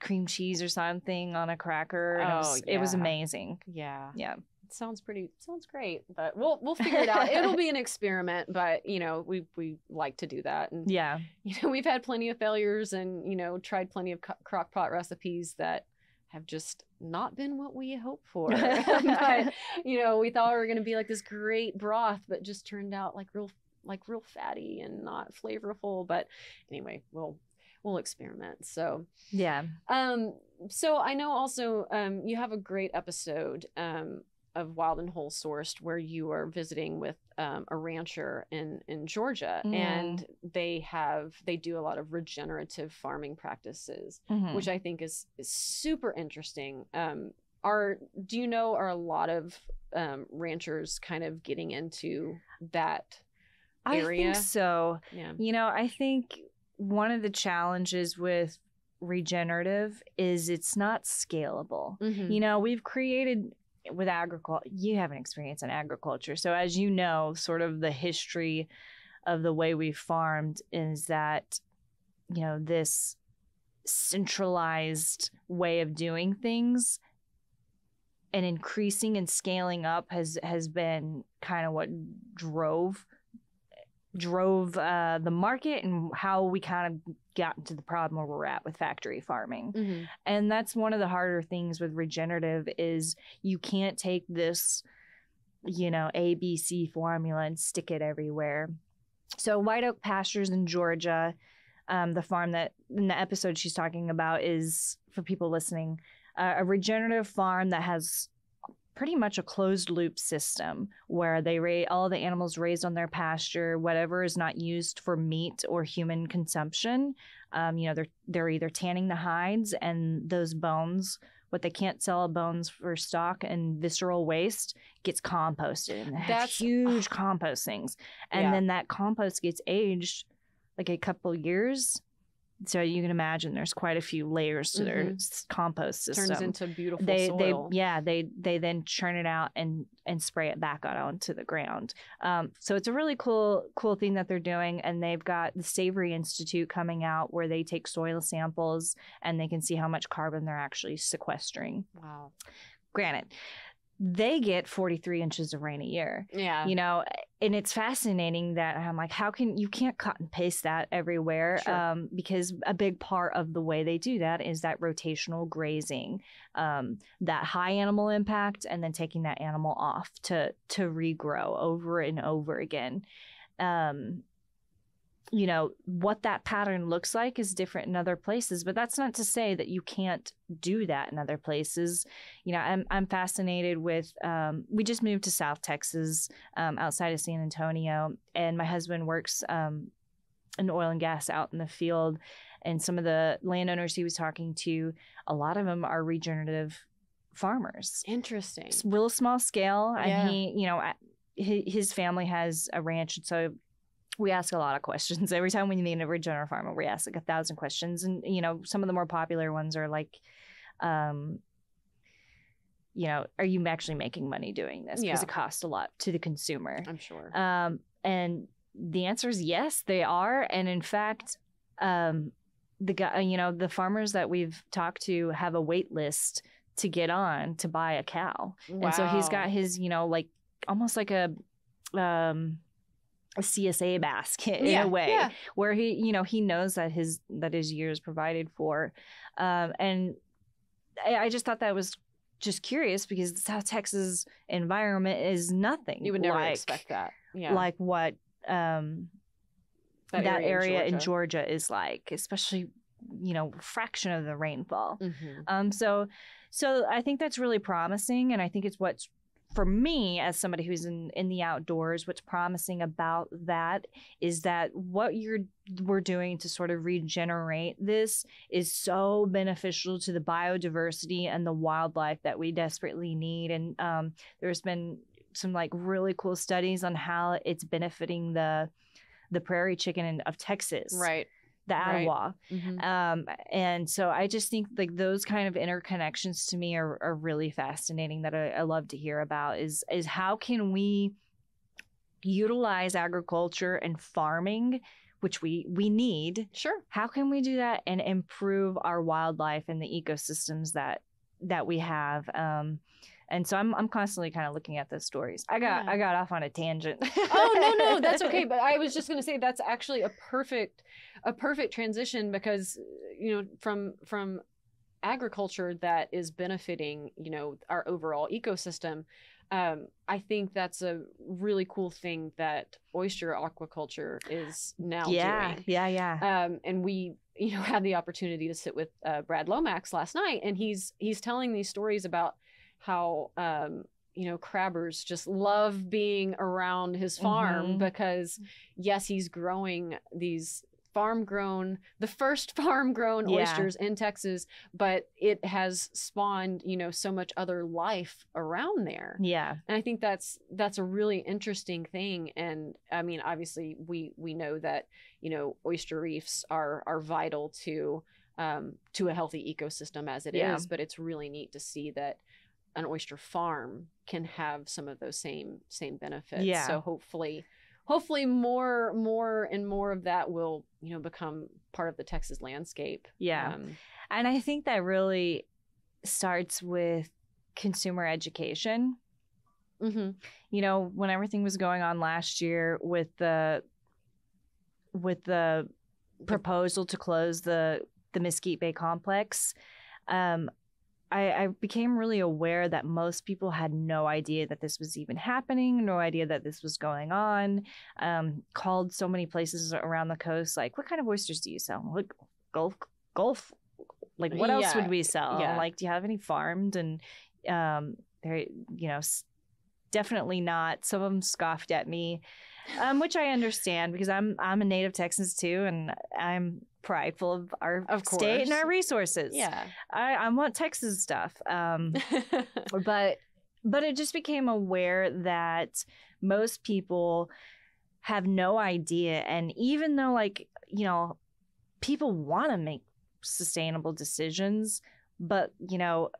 S2: cream cheese or something on a cracker and it,
S1: Oh,
S2: was, it was amazing.
S1: Yeah.
S2: Yeah.
S1: It sounds pretty sounds great but we'll we'll figure it out. It'll be an experiment but you know we we like to do that and
S2: yeah.
S1: you know we've had plenty of failures and you know tried plenty of co- crock pot recipes that have just not been what we hoped for. But you know we thought we were going to be like this great broth but just turned out like real like real fatty and not flavorful but anyway we'll we'll experiment. So
S2: yeah.
S1: um so i know also um you have a great episode um of wild and whole sourced where you are visiting with um, a rancher in in georgia
S2: Mm.
S1: and they have they do a lot of regenerative farming practices
S2: Mhm.
S1: which i think is, is super interesting um are do you know are a lot of um, ranchers kind of getting into that area?
S2: i think so
S1: yeah
S2: You know, I think one of the challenges with regenerative is it's not scalable.
S1: Mhm.
S2: You know, we've created with agriculture, you have an experience in agriculture. So, as you know, sort of the history of the way we farmed is that, you know, this centralized way of doing things and increasing and scaling up has has been kind of what drove drove uh, the market and how we kind of got into the problem where we're at with factory farming
S1: Mhm.
S2: and that's one of the harder things with regenerative is you can't take this you know abc formula and stick it everywhere so white oak pastures in georgia um, the farm that in the episode she's talking about is for people listening uh, a regenerative farm that has pretty much a closed loop system where they raise all the animals raised on their pasture, whatever is not used for meat or human consumption. Um, you know, they're they're either tanning the hides and those bones. What they can't sell bones for stock and visceral waste gets composted. And that's huge compost things, and yeah. then that compost gets aged like a couple years so you can imagine there's quite a few layers to their mm-hmm. compost system.
S1: Turns into beautiful
S2: they,
S1: soil.
S2: They, yeah, they they then churn it out and and spray it back out onto the ground. Um, so it's a really cool cool thing that they're doing, and they've got the Savory Institute coming out where they take soil samples and they can see how much carbon they're actually sequestering.
S1: Wow.
S2: Granted, they get 43 inches of rain a year.
S1: Yeah.
S2: You know, and it's fascinating that I'm like, how can you can't cut and paste that everywhere? Sure. Um, because a big part of the way they do that is that rotational grazing, um, that high animal impact, and then taking that animal off to to regrow over and over again. Um, you know what that pattern looks like is different in other places but that's not to say that you can't do that in other places. You know i'm, I'm fascinated with um, we just moved to south texas um, outside of san antonio and my husband works um, in oil and gas out in the field and some of the landowners he was talking to a lot of them are regenerative farmers.
S1: Interesting.
S2: Real small scale and yeah. he you know his family has a ranch And so we ask a lot of questions every time we meet a regenerative farmer. We ask like a thousand questions, and you know, some of the more popular ones are like, um, you know, are you actually making money doing this? Because yeah. it costs a lot to the consumer.
S1: I'm sure.
S2: Um, and the answer is yes, they are, and in fact, um, the guy, you know, the farmers that we've talked to have a wait list to get on to buy a cow, wow. and so he's got his, you know, like almost like a um a CSA basket in a way yeah. where he, you know, he knows that his that his year is provided for, um, and I, I, just thought that was just curious because the South Texas environment is nothing.
S1: You would never
S2: like,
S1: expect that, yeah.
S2: Like what um, that, that, area, area in, Georgia. in, Georgia. is like, especially you know, fraction of the rainfall. Mm-hmm. Um, so, so I think that's really promising, and I think it's what's for me as somebody who's in, in the outdoors what's promising about that is that what you're we're doing to sort of regenerate this is so beneficial to the biodiversity and the wildlife that we desperately need and um, there's been some like really cool studies on how it's benefiting the the prairie chicken of Texas.
S1: Right
S2: the Attwater. Right. Mm-hmm. Um, and so I just think like those kind of interconnections to me are, are really fascinating that I, I love to hear about is is how can we utilize agriculture and farming which we we need
S1: sure
S2: how can we do that and improve our wildlife and the ecosystems that that we have um, and so I'm I'm constantly kind of looking at those stories. I got yeah. I got off on a tangent.
S1: oh no no that's okay. But I was just gonna say that's actually a perfect a perfect transition because you know from from agriculture that is benefiting you know our overall ecosystem. Um, I think that's a really cool thing that oyster aquaculture is now
S2: yeah,
S1: doing.
S2: Yeah, yeah,
S1: yeah. Um, and we you know had the opportunity to sit with uh, Brad Lomax last night, and he's he's telling these stories about how um, you know crabbers just love being around his farm mm-hmm. because yes he's growing these farm grown the first farm grown yeah. oysters in texas but it has spawned you know so much other life around there
S2: yeah
S1: and i think that's that's a really interesting thing and i mean obviously we we know that you know oyster reefs are are vital to um, to a healthy ecosystem as it yeah. is. but it's really neat to see that an oyster farm can have some of those same same benefits.
S2: Yeah.
S1: So hopefully hopefully more more and more of that will, you know, become part of the Texas landscape.
S2: Yeah. Um, and I think that really starts with consumer education. Mm-hmm. You know, when everything was going on last year with the with the proposal to close the the Mesquite Bay complex, um, I, I, became really aware that most people had no idea that this was even happening, no idea that this was going on. Um, called so many places around the coast, like, what kind of oysters do you sell? Like Gulf Gulf like what else
S1: Yeah,
S2: would we sell?
S1: yeah.
S2: Like, do you have any farmed? And um, they're you know definitely not. Some of them scoffed at me, um, which I understand because I'm I'm a native Texas too, and I'm prideful of our
S1: Of
S2: state and our resources.
S1: yeah.
S2: I, I want Texas stuff. Um, but but it just became aware that most people have no idea and even though like you know people want to make sustainable decisions but you know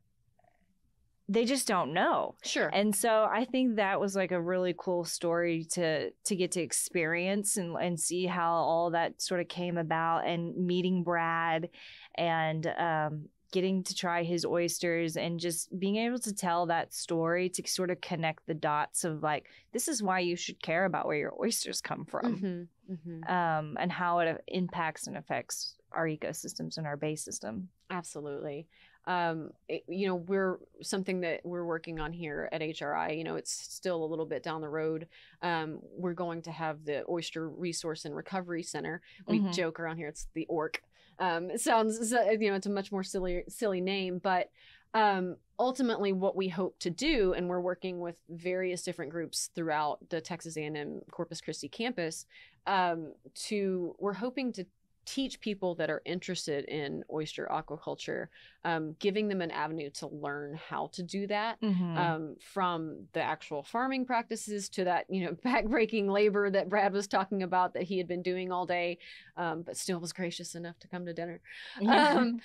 S2: they just don't know
S1: sure.
S2: and so i think that was like a really cool story to to get to experience and and see how all that sort of came about and meeting brad and um getting to try his oysters and just being able to tell that story to sort of connect the dots of like this is why you should care about where your oysters come from
S1: Mhm, mhm.
S2: um and how it impacts and affects our ecosystems and our bay system
S1: Absolutely. Um, it- you know, we're something that we're working on here at HRI. You know, it's still a little bit down the road. Um, we're going to have the Oyster Resource and Recovery Center. We
S2: Mhm.
S1: joke around here; it's the ORC. Um, it sounds, you know, it's a much more silly, silly name, but um, ultimately, what we hope to do, and we're working with various different groups throughout the Texas A&M Corpus Christi campus, um, to we're hoping to teach people that are interested in oyster aquaculture, um, giving them an avenue to learn how to do that.
S2: Mm-hmm.
S1: Um, from the actual farming practices to that, you know, backbreaking labor that Brad was talking about that he had been doing all day, um, but still was gracious enough to come to dinner. Um,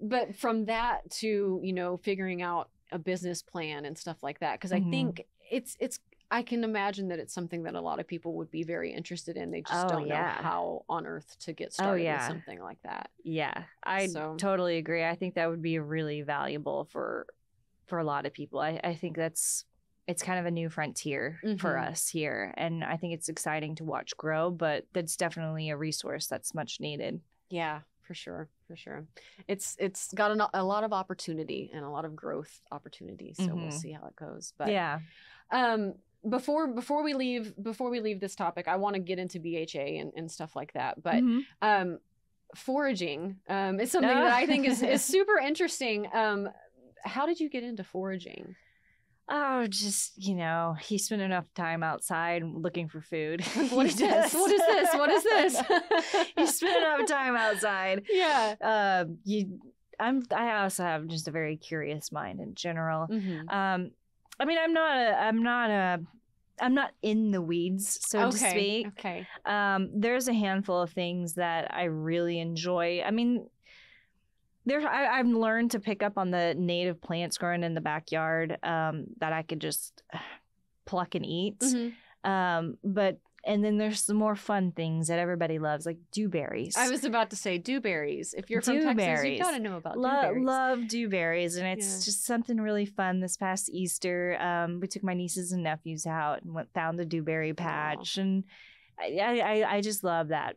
S1: but from that to you know figuring out a business plan and stuff like that, because
S2: Mhm.
S1: I think it's it's I can imagine that it's something that a lot of people would be very interested in. They just
S2: Oh,
S1: don't
S2: yeah.
S1: know how on earth to get started
S2: yeah.
S1: with something like that.
S2: Yeah, I
S1: So-
S2: totally agree. I think that would be really valuable for for a lot of people. I, I think that's it's kind of a new frontier for
S1: Mhm.
S2: us here, and I think it's exciting to watch grow. But that's definitely a resource that's much needed.
S1: Yeah, for sure, for sure. It's it's got a, a lot of opportunity and a lot of growth opportunity. So we'll
S2: Mhm.
S1: see how it goes. But
S2: yeah,
S1: um before before we leave before we leave this topic i want to get into bha and, and stuff like that but
S2: Mhm.
S1: um foraging um is something that i think is, is super interesting um how did you get into foraging
S2: oh, just you know, he spent enough time outside looking for food.
S1: what is this what is this what is this
S2: he spent enough time outside.
S1: yeah
S2: Uh, you, I'm. I also have just a very curious mind in general.
S1: Mhm.
S2: Um, I mean, I'm not a, I'm not a, I'm not in the weeds, so to speak.
S1: okay
S2: Um, there's a handful of things that I really enjoy. I mean, there I, I've learned to pick up on the native plants growing in the backyard um, that I could just pluck and eat.
S1: Mhm.
S2: Um, but and then there's some more fun things that everybody loves, like dewberries.
S1: i was about to say dewberries if you're from texas you
S2: Dewberries.
S1: gotta know about
S2: Lo-
S1: dewberries
S2: love dewberries, and it's
S1: Yeah.
S2: just something really fun. This past Easter, um, we took my nieces and nephews out and went found the dewberry patch, and I, I, I- I just love that.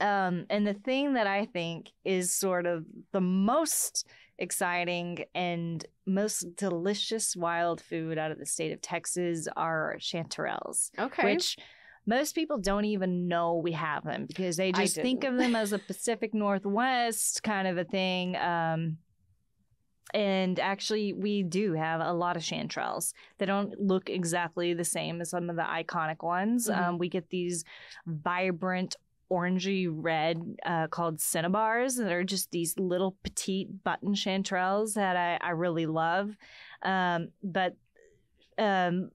S2: Um, and the thing that I think is sort of the most exciting and most delicious wild food out of the state of Texas are chanterelles,
S1: okay
S2: which most people don't even know we have them because they just think of them as a Pacific Northwest kind of a thing. Um, and actually, we do have a lot of chanterelles. They don't look exactly the same as some of the iconic ones.
S1: Mhm.
S2: Um, we get these vibrant orangey red uh, called cinnabars that are just these little petite button chanterelles that I, I really love. Um, but um,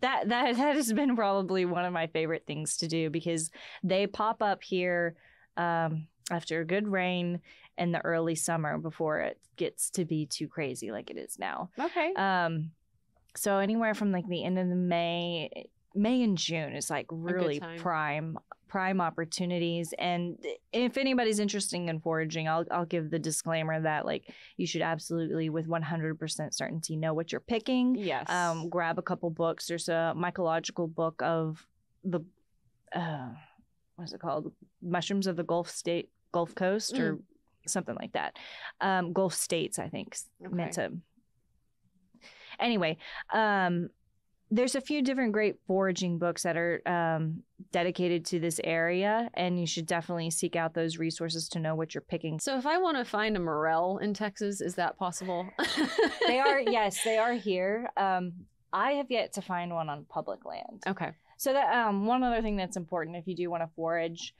S2: that that that has been probably one of my favorite things to do because they pop up here um, after a good rain in the early summer before it gets to be too crazy like it is now.
S1: okay
S2: Um, so anywhere from like the end of May, May and June is like really prime prime opportunities. And if anybody's interested in foraging, I'll I'll give the disclaimer that like you should absolutely with 100% certainty know what you're picking.
S1: yes
S2: Um, grab a couple books. There's a mycological book of the uh, what's it called? Mushrooms of the Gulf State Gulf Coast or something like that. Um, Gulf States, I think, s- meant to. Anyway, um, there's a few different great foraging books that are um, dedicated to this area, and you should definitely seek out those resources to know what you're picking.
S1: So, if I want to find a morel in Texas, is that possible?
S2: they are, yes, they are here. Um, I have yet to find one on public land.
S1: Okay.
S2: So that um, one other thing that's important if you do want to forage,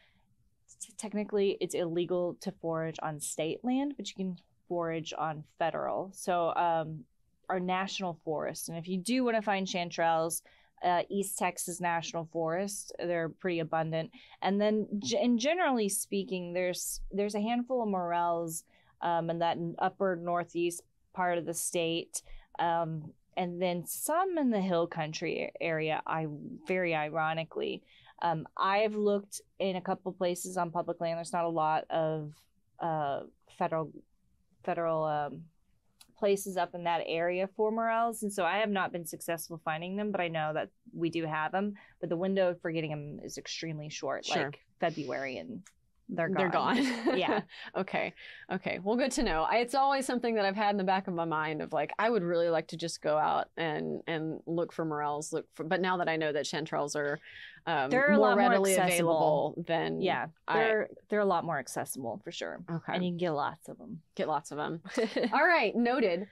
S2: technically it's illegal to forage on state land, but you can forage on federal. So um, our national forests, and if you do want to find chanterelles, uh, East Texas National Forest, they're pretty abundant. And then, and generally speaking, there's there's a handful of morels um, in that upper northeast part of the state. Um, and then some in the hill country area. I very ironically, um, I've looked in a couple places on public land. There's not a lot of uh, federal federal um, places up in that area for morels, and so I have not been successful finding them. But I know that we do have them. But the window for getting them is extremely short, sure. like February and they're gone.
S1: They're gone.
S2: yeah.
S1: okay. Okay. Well, good to know. I, it's always something that I've had in the back of my mind of like I would really like to just go out and and look for morels. Look for, but now that I know that chanterelles are um,
S2: they're
S1: more
S2: readily
S1: more available, than
S2: yeah, they're I, they're a lot more accessible for sure.
S1: Okay.
S2: And you can get lots of them.
S1: Get lots of them. All right. Noted.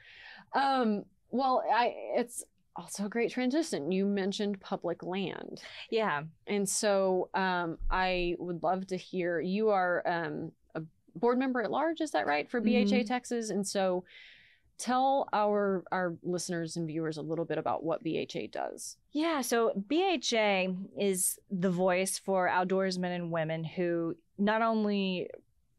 S1: Um, well, I it's also a great transition. You mentioned public land.
S2: Yeah.
S1: And so um, I would love to hear you are um, a board member at large, is that right, for BHA mm-hmm. Texas? And so tell our our listeners and viewers a little bit about what BHA does.
S2: Yeah, so BHA is the voice for outdoorsmen and women who not only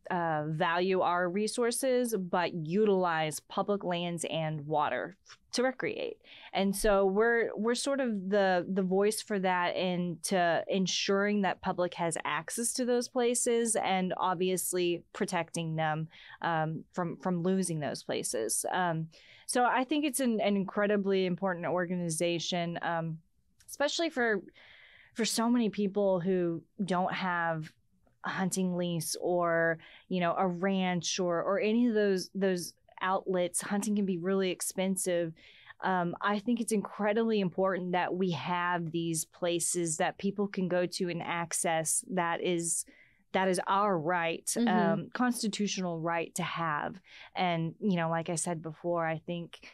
S2: uh, value our resources, but utilize public lands and water to recreate. And so we're we're sort of the the voice for that and to ensuring that public has access to those places and obviously protecting them um, from from losing those places. Um, so I think it's an, an incredibly important organization, um, especially for for so many people who don't have hunting lease or you know a ranch or or any of those those outlets hunting can be really expensive um, I think it's incredibly important that we have these places that people can go to and access that is that is our right, mm-hmm. um, constitutional right to have. And, you know, like I said before, I think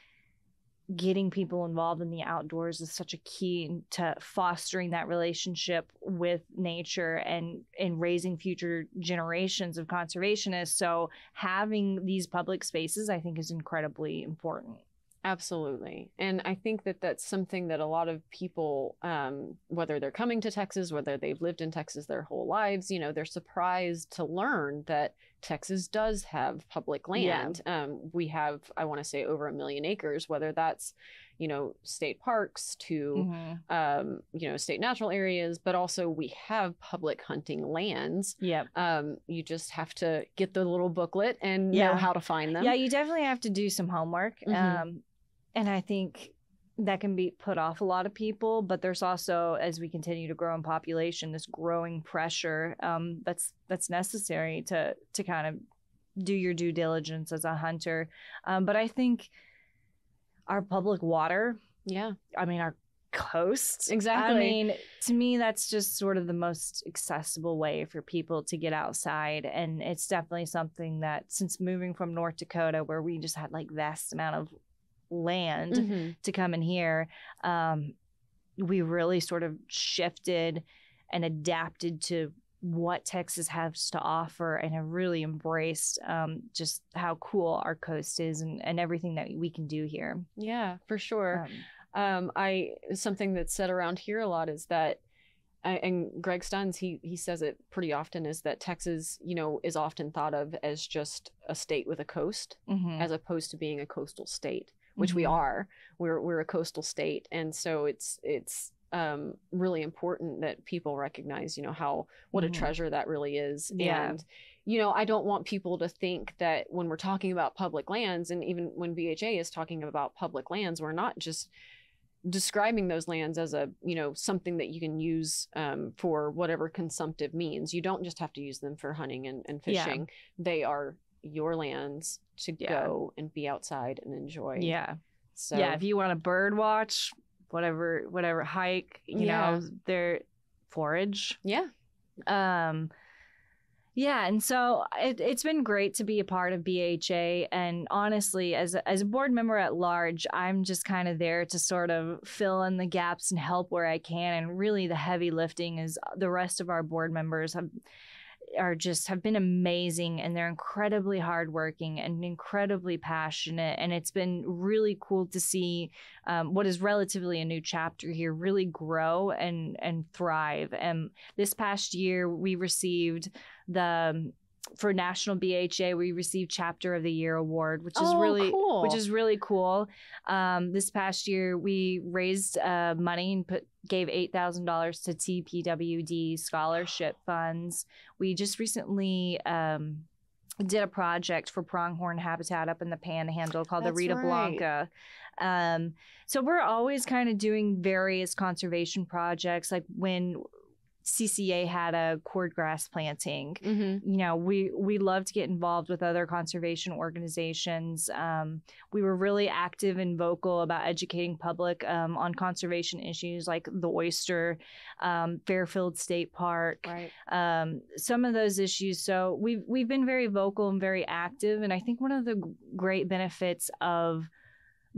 S2: getting people involved in the outdoors is such a key to fostering that relationship with nature and in raising future generations of conservationists. So having these public spaces i think is incredibly important
S1: Absolutely. And I think that that's something that a lot of people, um, whether they're coming to Texas, whether they've lived in Texas their whole lives, you know, they're surprised to learn that Texas does have public land. Yeah. Um, we have, I want to say, over a million acres, whether that's, you know, state parks to, mm-hmm. um, you know, state natural areas, but also we have public hunting lands.
S2: Yeah.
S1: Um, you just have to get the little booklet and yeah. know how to find them.
S2: Yeah, you definitely have to do some homework. Mm-hmm. And I think that can be put off a lot of people but there's also as we continue to grow in population this growing pressure um, that's that's necessary to to kind of do your due diligence as a hunter. Um, but i think our public water
S1: yeah.
S2: I mean our coast
S1: exactly.
S2: i mean to me that's just sort of the most accessible way for people to get outside. And it's definitely something that since moving from north dakota where we just had like vast amount of land mm-hmm. to come in here, um, we really sort of shifted and adapted to what Texas has to offer and have really embraced um, just how cool our coast is and, and everything that we can do here.
S1: Yeah, for sure. Um, um, I something that's said around here a lot is that and Greg Stunz he he says it pretty often is that Texas you know is often thought of as just a state with a coast mm-hmm. as opposed to being a coastal state which mm-hmm. we are. We're we're a coastal state, and so it's it's um, really important that people recognize, you know, how what mm-hmm. a treasure that really is.
S2: Yeah.
S1: And you know, I don't want people to think that when we're talking about public lands, and even when BHA is talking about public lands, we're not just describing those lands as a you know something that you can use um, for whatever consumptive means you don't just have to use them for hunting and, and fishing yeah. they are your lands to yeah. go and be outside and enjoy.
S2: Yeah. So yeah, if you want to bird watch, whatever whatever hike you
S1: Yeah.
S2: know their forage
S1: Yeah.
S2: um yeah and so it, it's been great to be a part of bha and honestly as a, as a board member at large i'm just kind of there to sort of fill in the gaps and help where i can and really the heavy lifting is the rest of our board members have are just have been amazing and they're incredibly hardworking and incredibly passionate and it's been really cool to see um, what is relatively a new chapter here really grow and and thrive. And this past year we received the um, for national bha we received chapter of the year award which is
S1: Oh,
S2: really
S1: cool.
S2: which is really cool um, this past year we raised uh, money and put gave $8000 to tpwd scholarship funds we just recently um, did a project for pronghorn habitat up in the panhandle called the rita
S1: right.
S2: blanca um, so we're always kind of doing various conservation projects like when cca had a cordgrass planting
S1: Mm-hmm.
S2: you know we we love to get involved with other conservation organizations um, we were really active and vocal about educating public um, on conservation issues like the oyster um, fairfield state park
S1: Right.
S2: um, some of those issues. So we've we've been very vocal and very active, and I think one of the great benefits of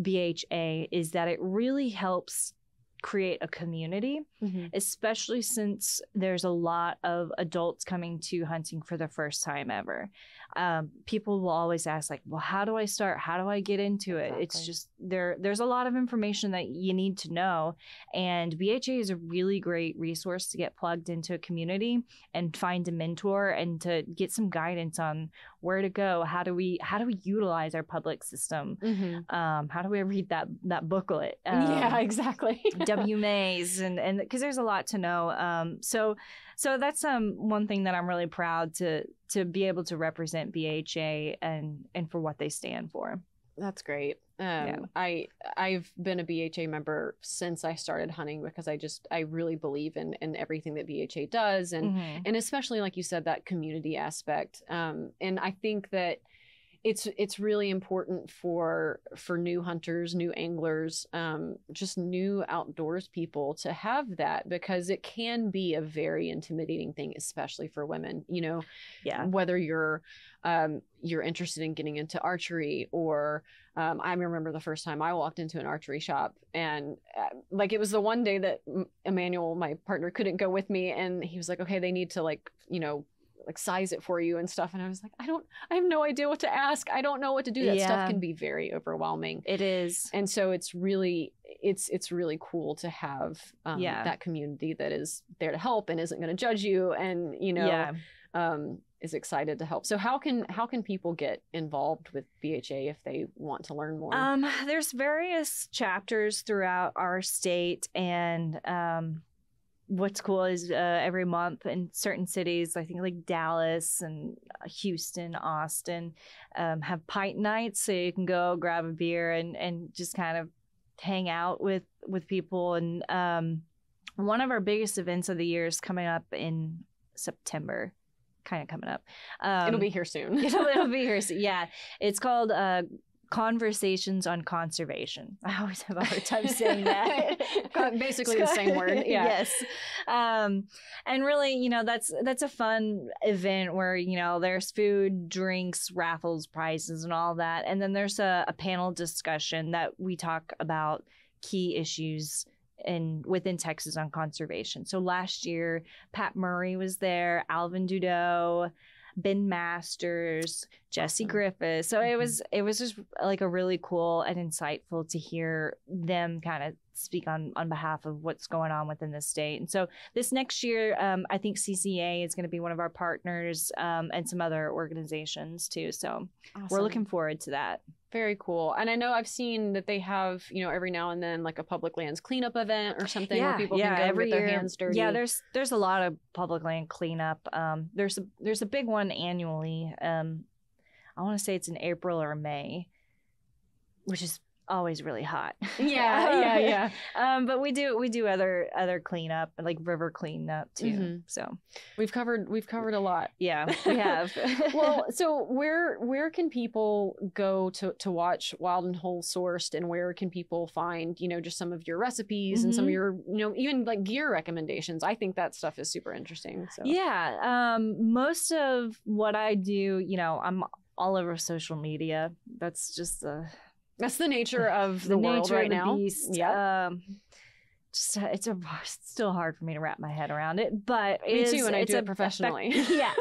S2: BHA is that it really helps create a community,
S1: Mm-hmm.
S2: especially since there's a lot of adults coming to hunting for the first time ever. Um, people will always ask, like, "Well, how do I start? How do I get into it?" It's just there. There's a lot of information that you need to know, and BHA is a really great resource to get plugged into a community and find a mentor and to get some guidance on where to go. How do we how do we utilize our public system?
S1: Mm-hmm.
S2: Um, how do we read that that booklet? Um,
S1: yeah, exactly.
S2: WMAs and and because there's a lot to know. Um, so so that's um one thing that I'm really proud to to be able to represent BHA and and for what they stand for.
S1: That's great. Um,
S2: Yeah.
S1: I I've been a BHA member since I started hunting because I just I really believe in in everything that BHA does and
S2: Mhm.
S1: and especially like you said that community aspect. Um, and I think that it's it's really important for for new hunters, new anglers, um, just new outdoors people to have that because it can be a very intimidating thing, especially for women. You know,
S2: Yeah.
S1: whether you're um, you're interested in getting into archery or um, I remember the first time I walked into an archery shop and uh, like it was the one day that M- Emmanuel, my partner, couldn't go with me, and he was like, "Okay, they need to like you know." Like size it for you and stuff and i was like i don't i have no idea what to ask i don't know what to do that
S2: Yeah.
S1: stuff can be very overwhelming
S2: It is.
S1: and so it's really it's it's really cool to have um,
S2: Yeah.
S1: that community that is there to help and isn't going to judge you and you know
S2: yeah.
S1: um, is excited to help so how can how can people get involved with bha if they want to learn more
S2: Um, there's various chapters throughout our state, and um, what's cool is uh, every month in certain cities, I think like Dallas and uh, Houston, Austin, um, have pint nights, so you can go grab a beer and and just kind of hang out with with people. And um, one of our biggest events of the year is coming up in September, kind of coming up. Um,
S1: it'll be here soon
S2: it'll, it'll be here. soon. Yeah, it's called uh, Conversations on Conservation. I always have a hard time saying that.
S1: basically the same word yeah
S2: yes. Um, and really, you know, that's that's a fun event where you know there's food, drinks, raffles, prizes, and all that. And then there's a, a panel discussion that we talk about key issues in within Texas on conservation. So last year, Pat Murray was there, Alvin Dedeaux, Ben Masters, Jesse
S1: Awesome.
S2: Griffith. So it
S1: Mhm.
S2: was it was just like a really cool and insightful to hear them kind of speak on on behalf of what's going on within the state. And so this next year, um, I think CCA is going to be one of our partners um, and some other organizations too. So we're looking forward to that.
S1: Very cool. And I know I've seen that they have, you know, every now and then like a public lands cleanup event or something where people can go
S2: every
S1: get their
S2: year.
S1: hands dirty.
S2: Yeah, there's there's a lot of public land cleanup. Um, there's a there's a big one annually. Um, I want to say it's in April or May, which is always really hot.
S1: Yeah, yeah, yeah.
S2: um, but we do we do other other cleanup like river cleanup too.
S1: Mhm.
S2: So
S1: We've covered we've covered a lot.
S2: yeah, we have.
S1: well, so where where can people go to to watch Wild and Whole Sourced, and where can people find you know just some of your recipes and some of
S2: Mhm.
S1: your you know even like gear recommendations? I think that stuff is super interesting. So
S2: Yeah. Um, most of what I do, you know, I'm all over social media. That's just the,
S1: that's the nature of the,
S2: the
S1: world
S2: nature
S1: right
S2: of the
S1: now.
S2: beast.
S1: Yeah,
S2: Um, just uh, it's a it's still hard for me to wrap my head around it, but
S1: me
S2: it
S1: too, and I
S2: it's
S1: do
S2: a
S1: it professionally.
S2: effect- yeah,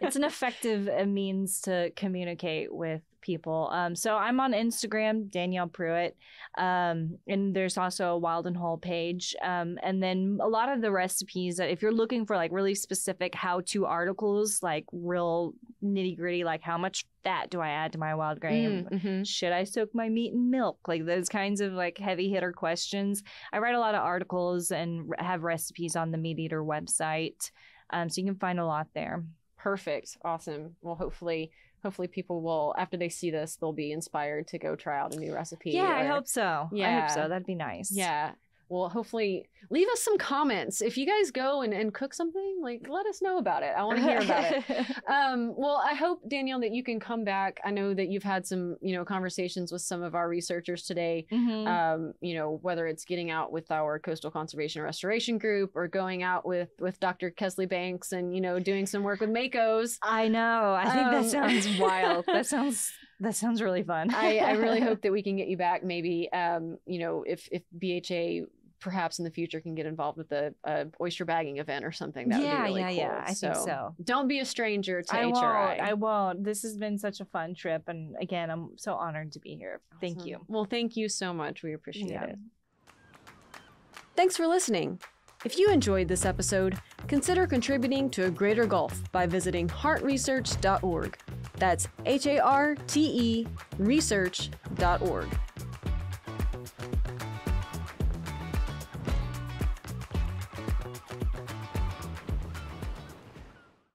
S2: it's an effective uh, means to communicate with people. Um, so I'm on Instagram, Danielle Prewett, um, and there's also a Wild and Whole page. Um, and then a lot of the recipes that if you're looking for like really specific how-to articles, like real nitty-gritty, like how much fat do I add to my wild grain?
S1: Mm, mhm.
S2: Should I soak my meat in milk? Like those kinds of like heavy hitter questions. I write a lot of articles and have recipes on the MeatEater website. Um, so you can find a lot there.
S1: Perfect. Awesome. Well, hopefully, hopefully people will after they see this, they'll be inspired to go try out a new recipe.
S2: Yeah, I hope so.
S1: yeah I
S2: hope so. That'd be nice.
S1: Yeah. Well, hopefully, leave us some comments if you guys go and, and cook something. Like, let us know about it. I want to hear about it. Um, well, I hope Danielle that you can come back. I know that you've had some, you know, conversations with some of our researchers today.
S2: Mhm.
S1: Um, you know, whether it's getting out with our coastal conservation restoration group or going out with with Dr. Kesley Banks and you know doing some work with Makos.
S2: I know. I think
S1: Um,
S2: that sounds wild. That sounds that sounds really fun.
S1: I, I really hope that we can get you back. Maybe, um, you know, if if BHA perhaps in the future can get involved with the uh, oyster bagging event or something, that
S2: yeah,
S1: would be really
S2: yeah,
S1: cool.
S2: yeah. I think so.
S1: Don't be a stranger to
S2: I
S1: HRI.
S2: won't. I won't. This has been such a fun trip, and again, I'm so honored to be here. Thank you.
S1: Well, thank you so much. We appreciate
S2: Yeah.
S1: it. Thanks for listening. If you enjoyed this episode, consider contributing to a greater Gulf by visiting harteresearch.org. That's H A R T E research.org.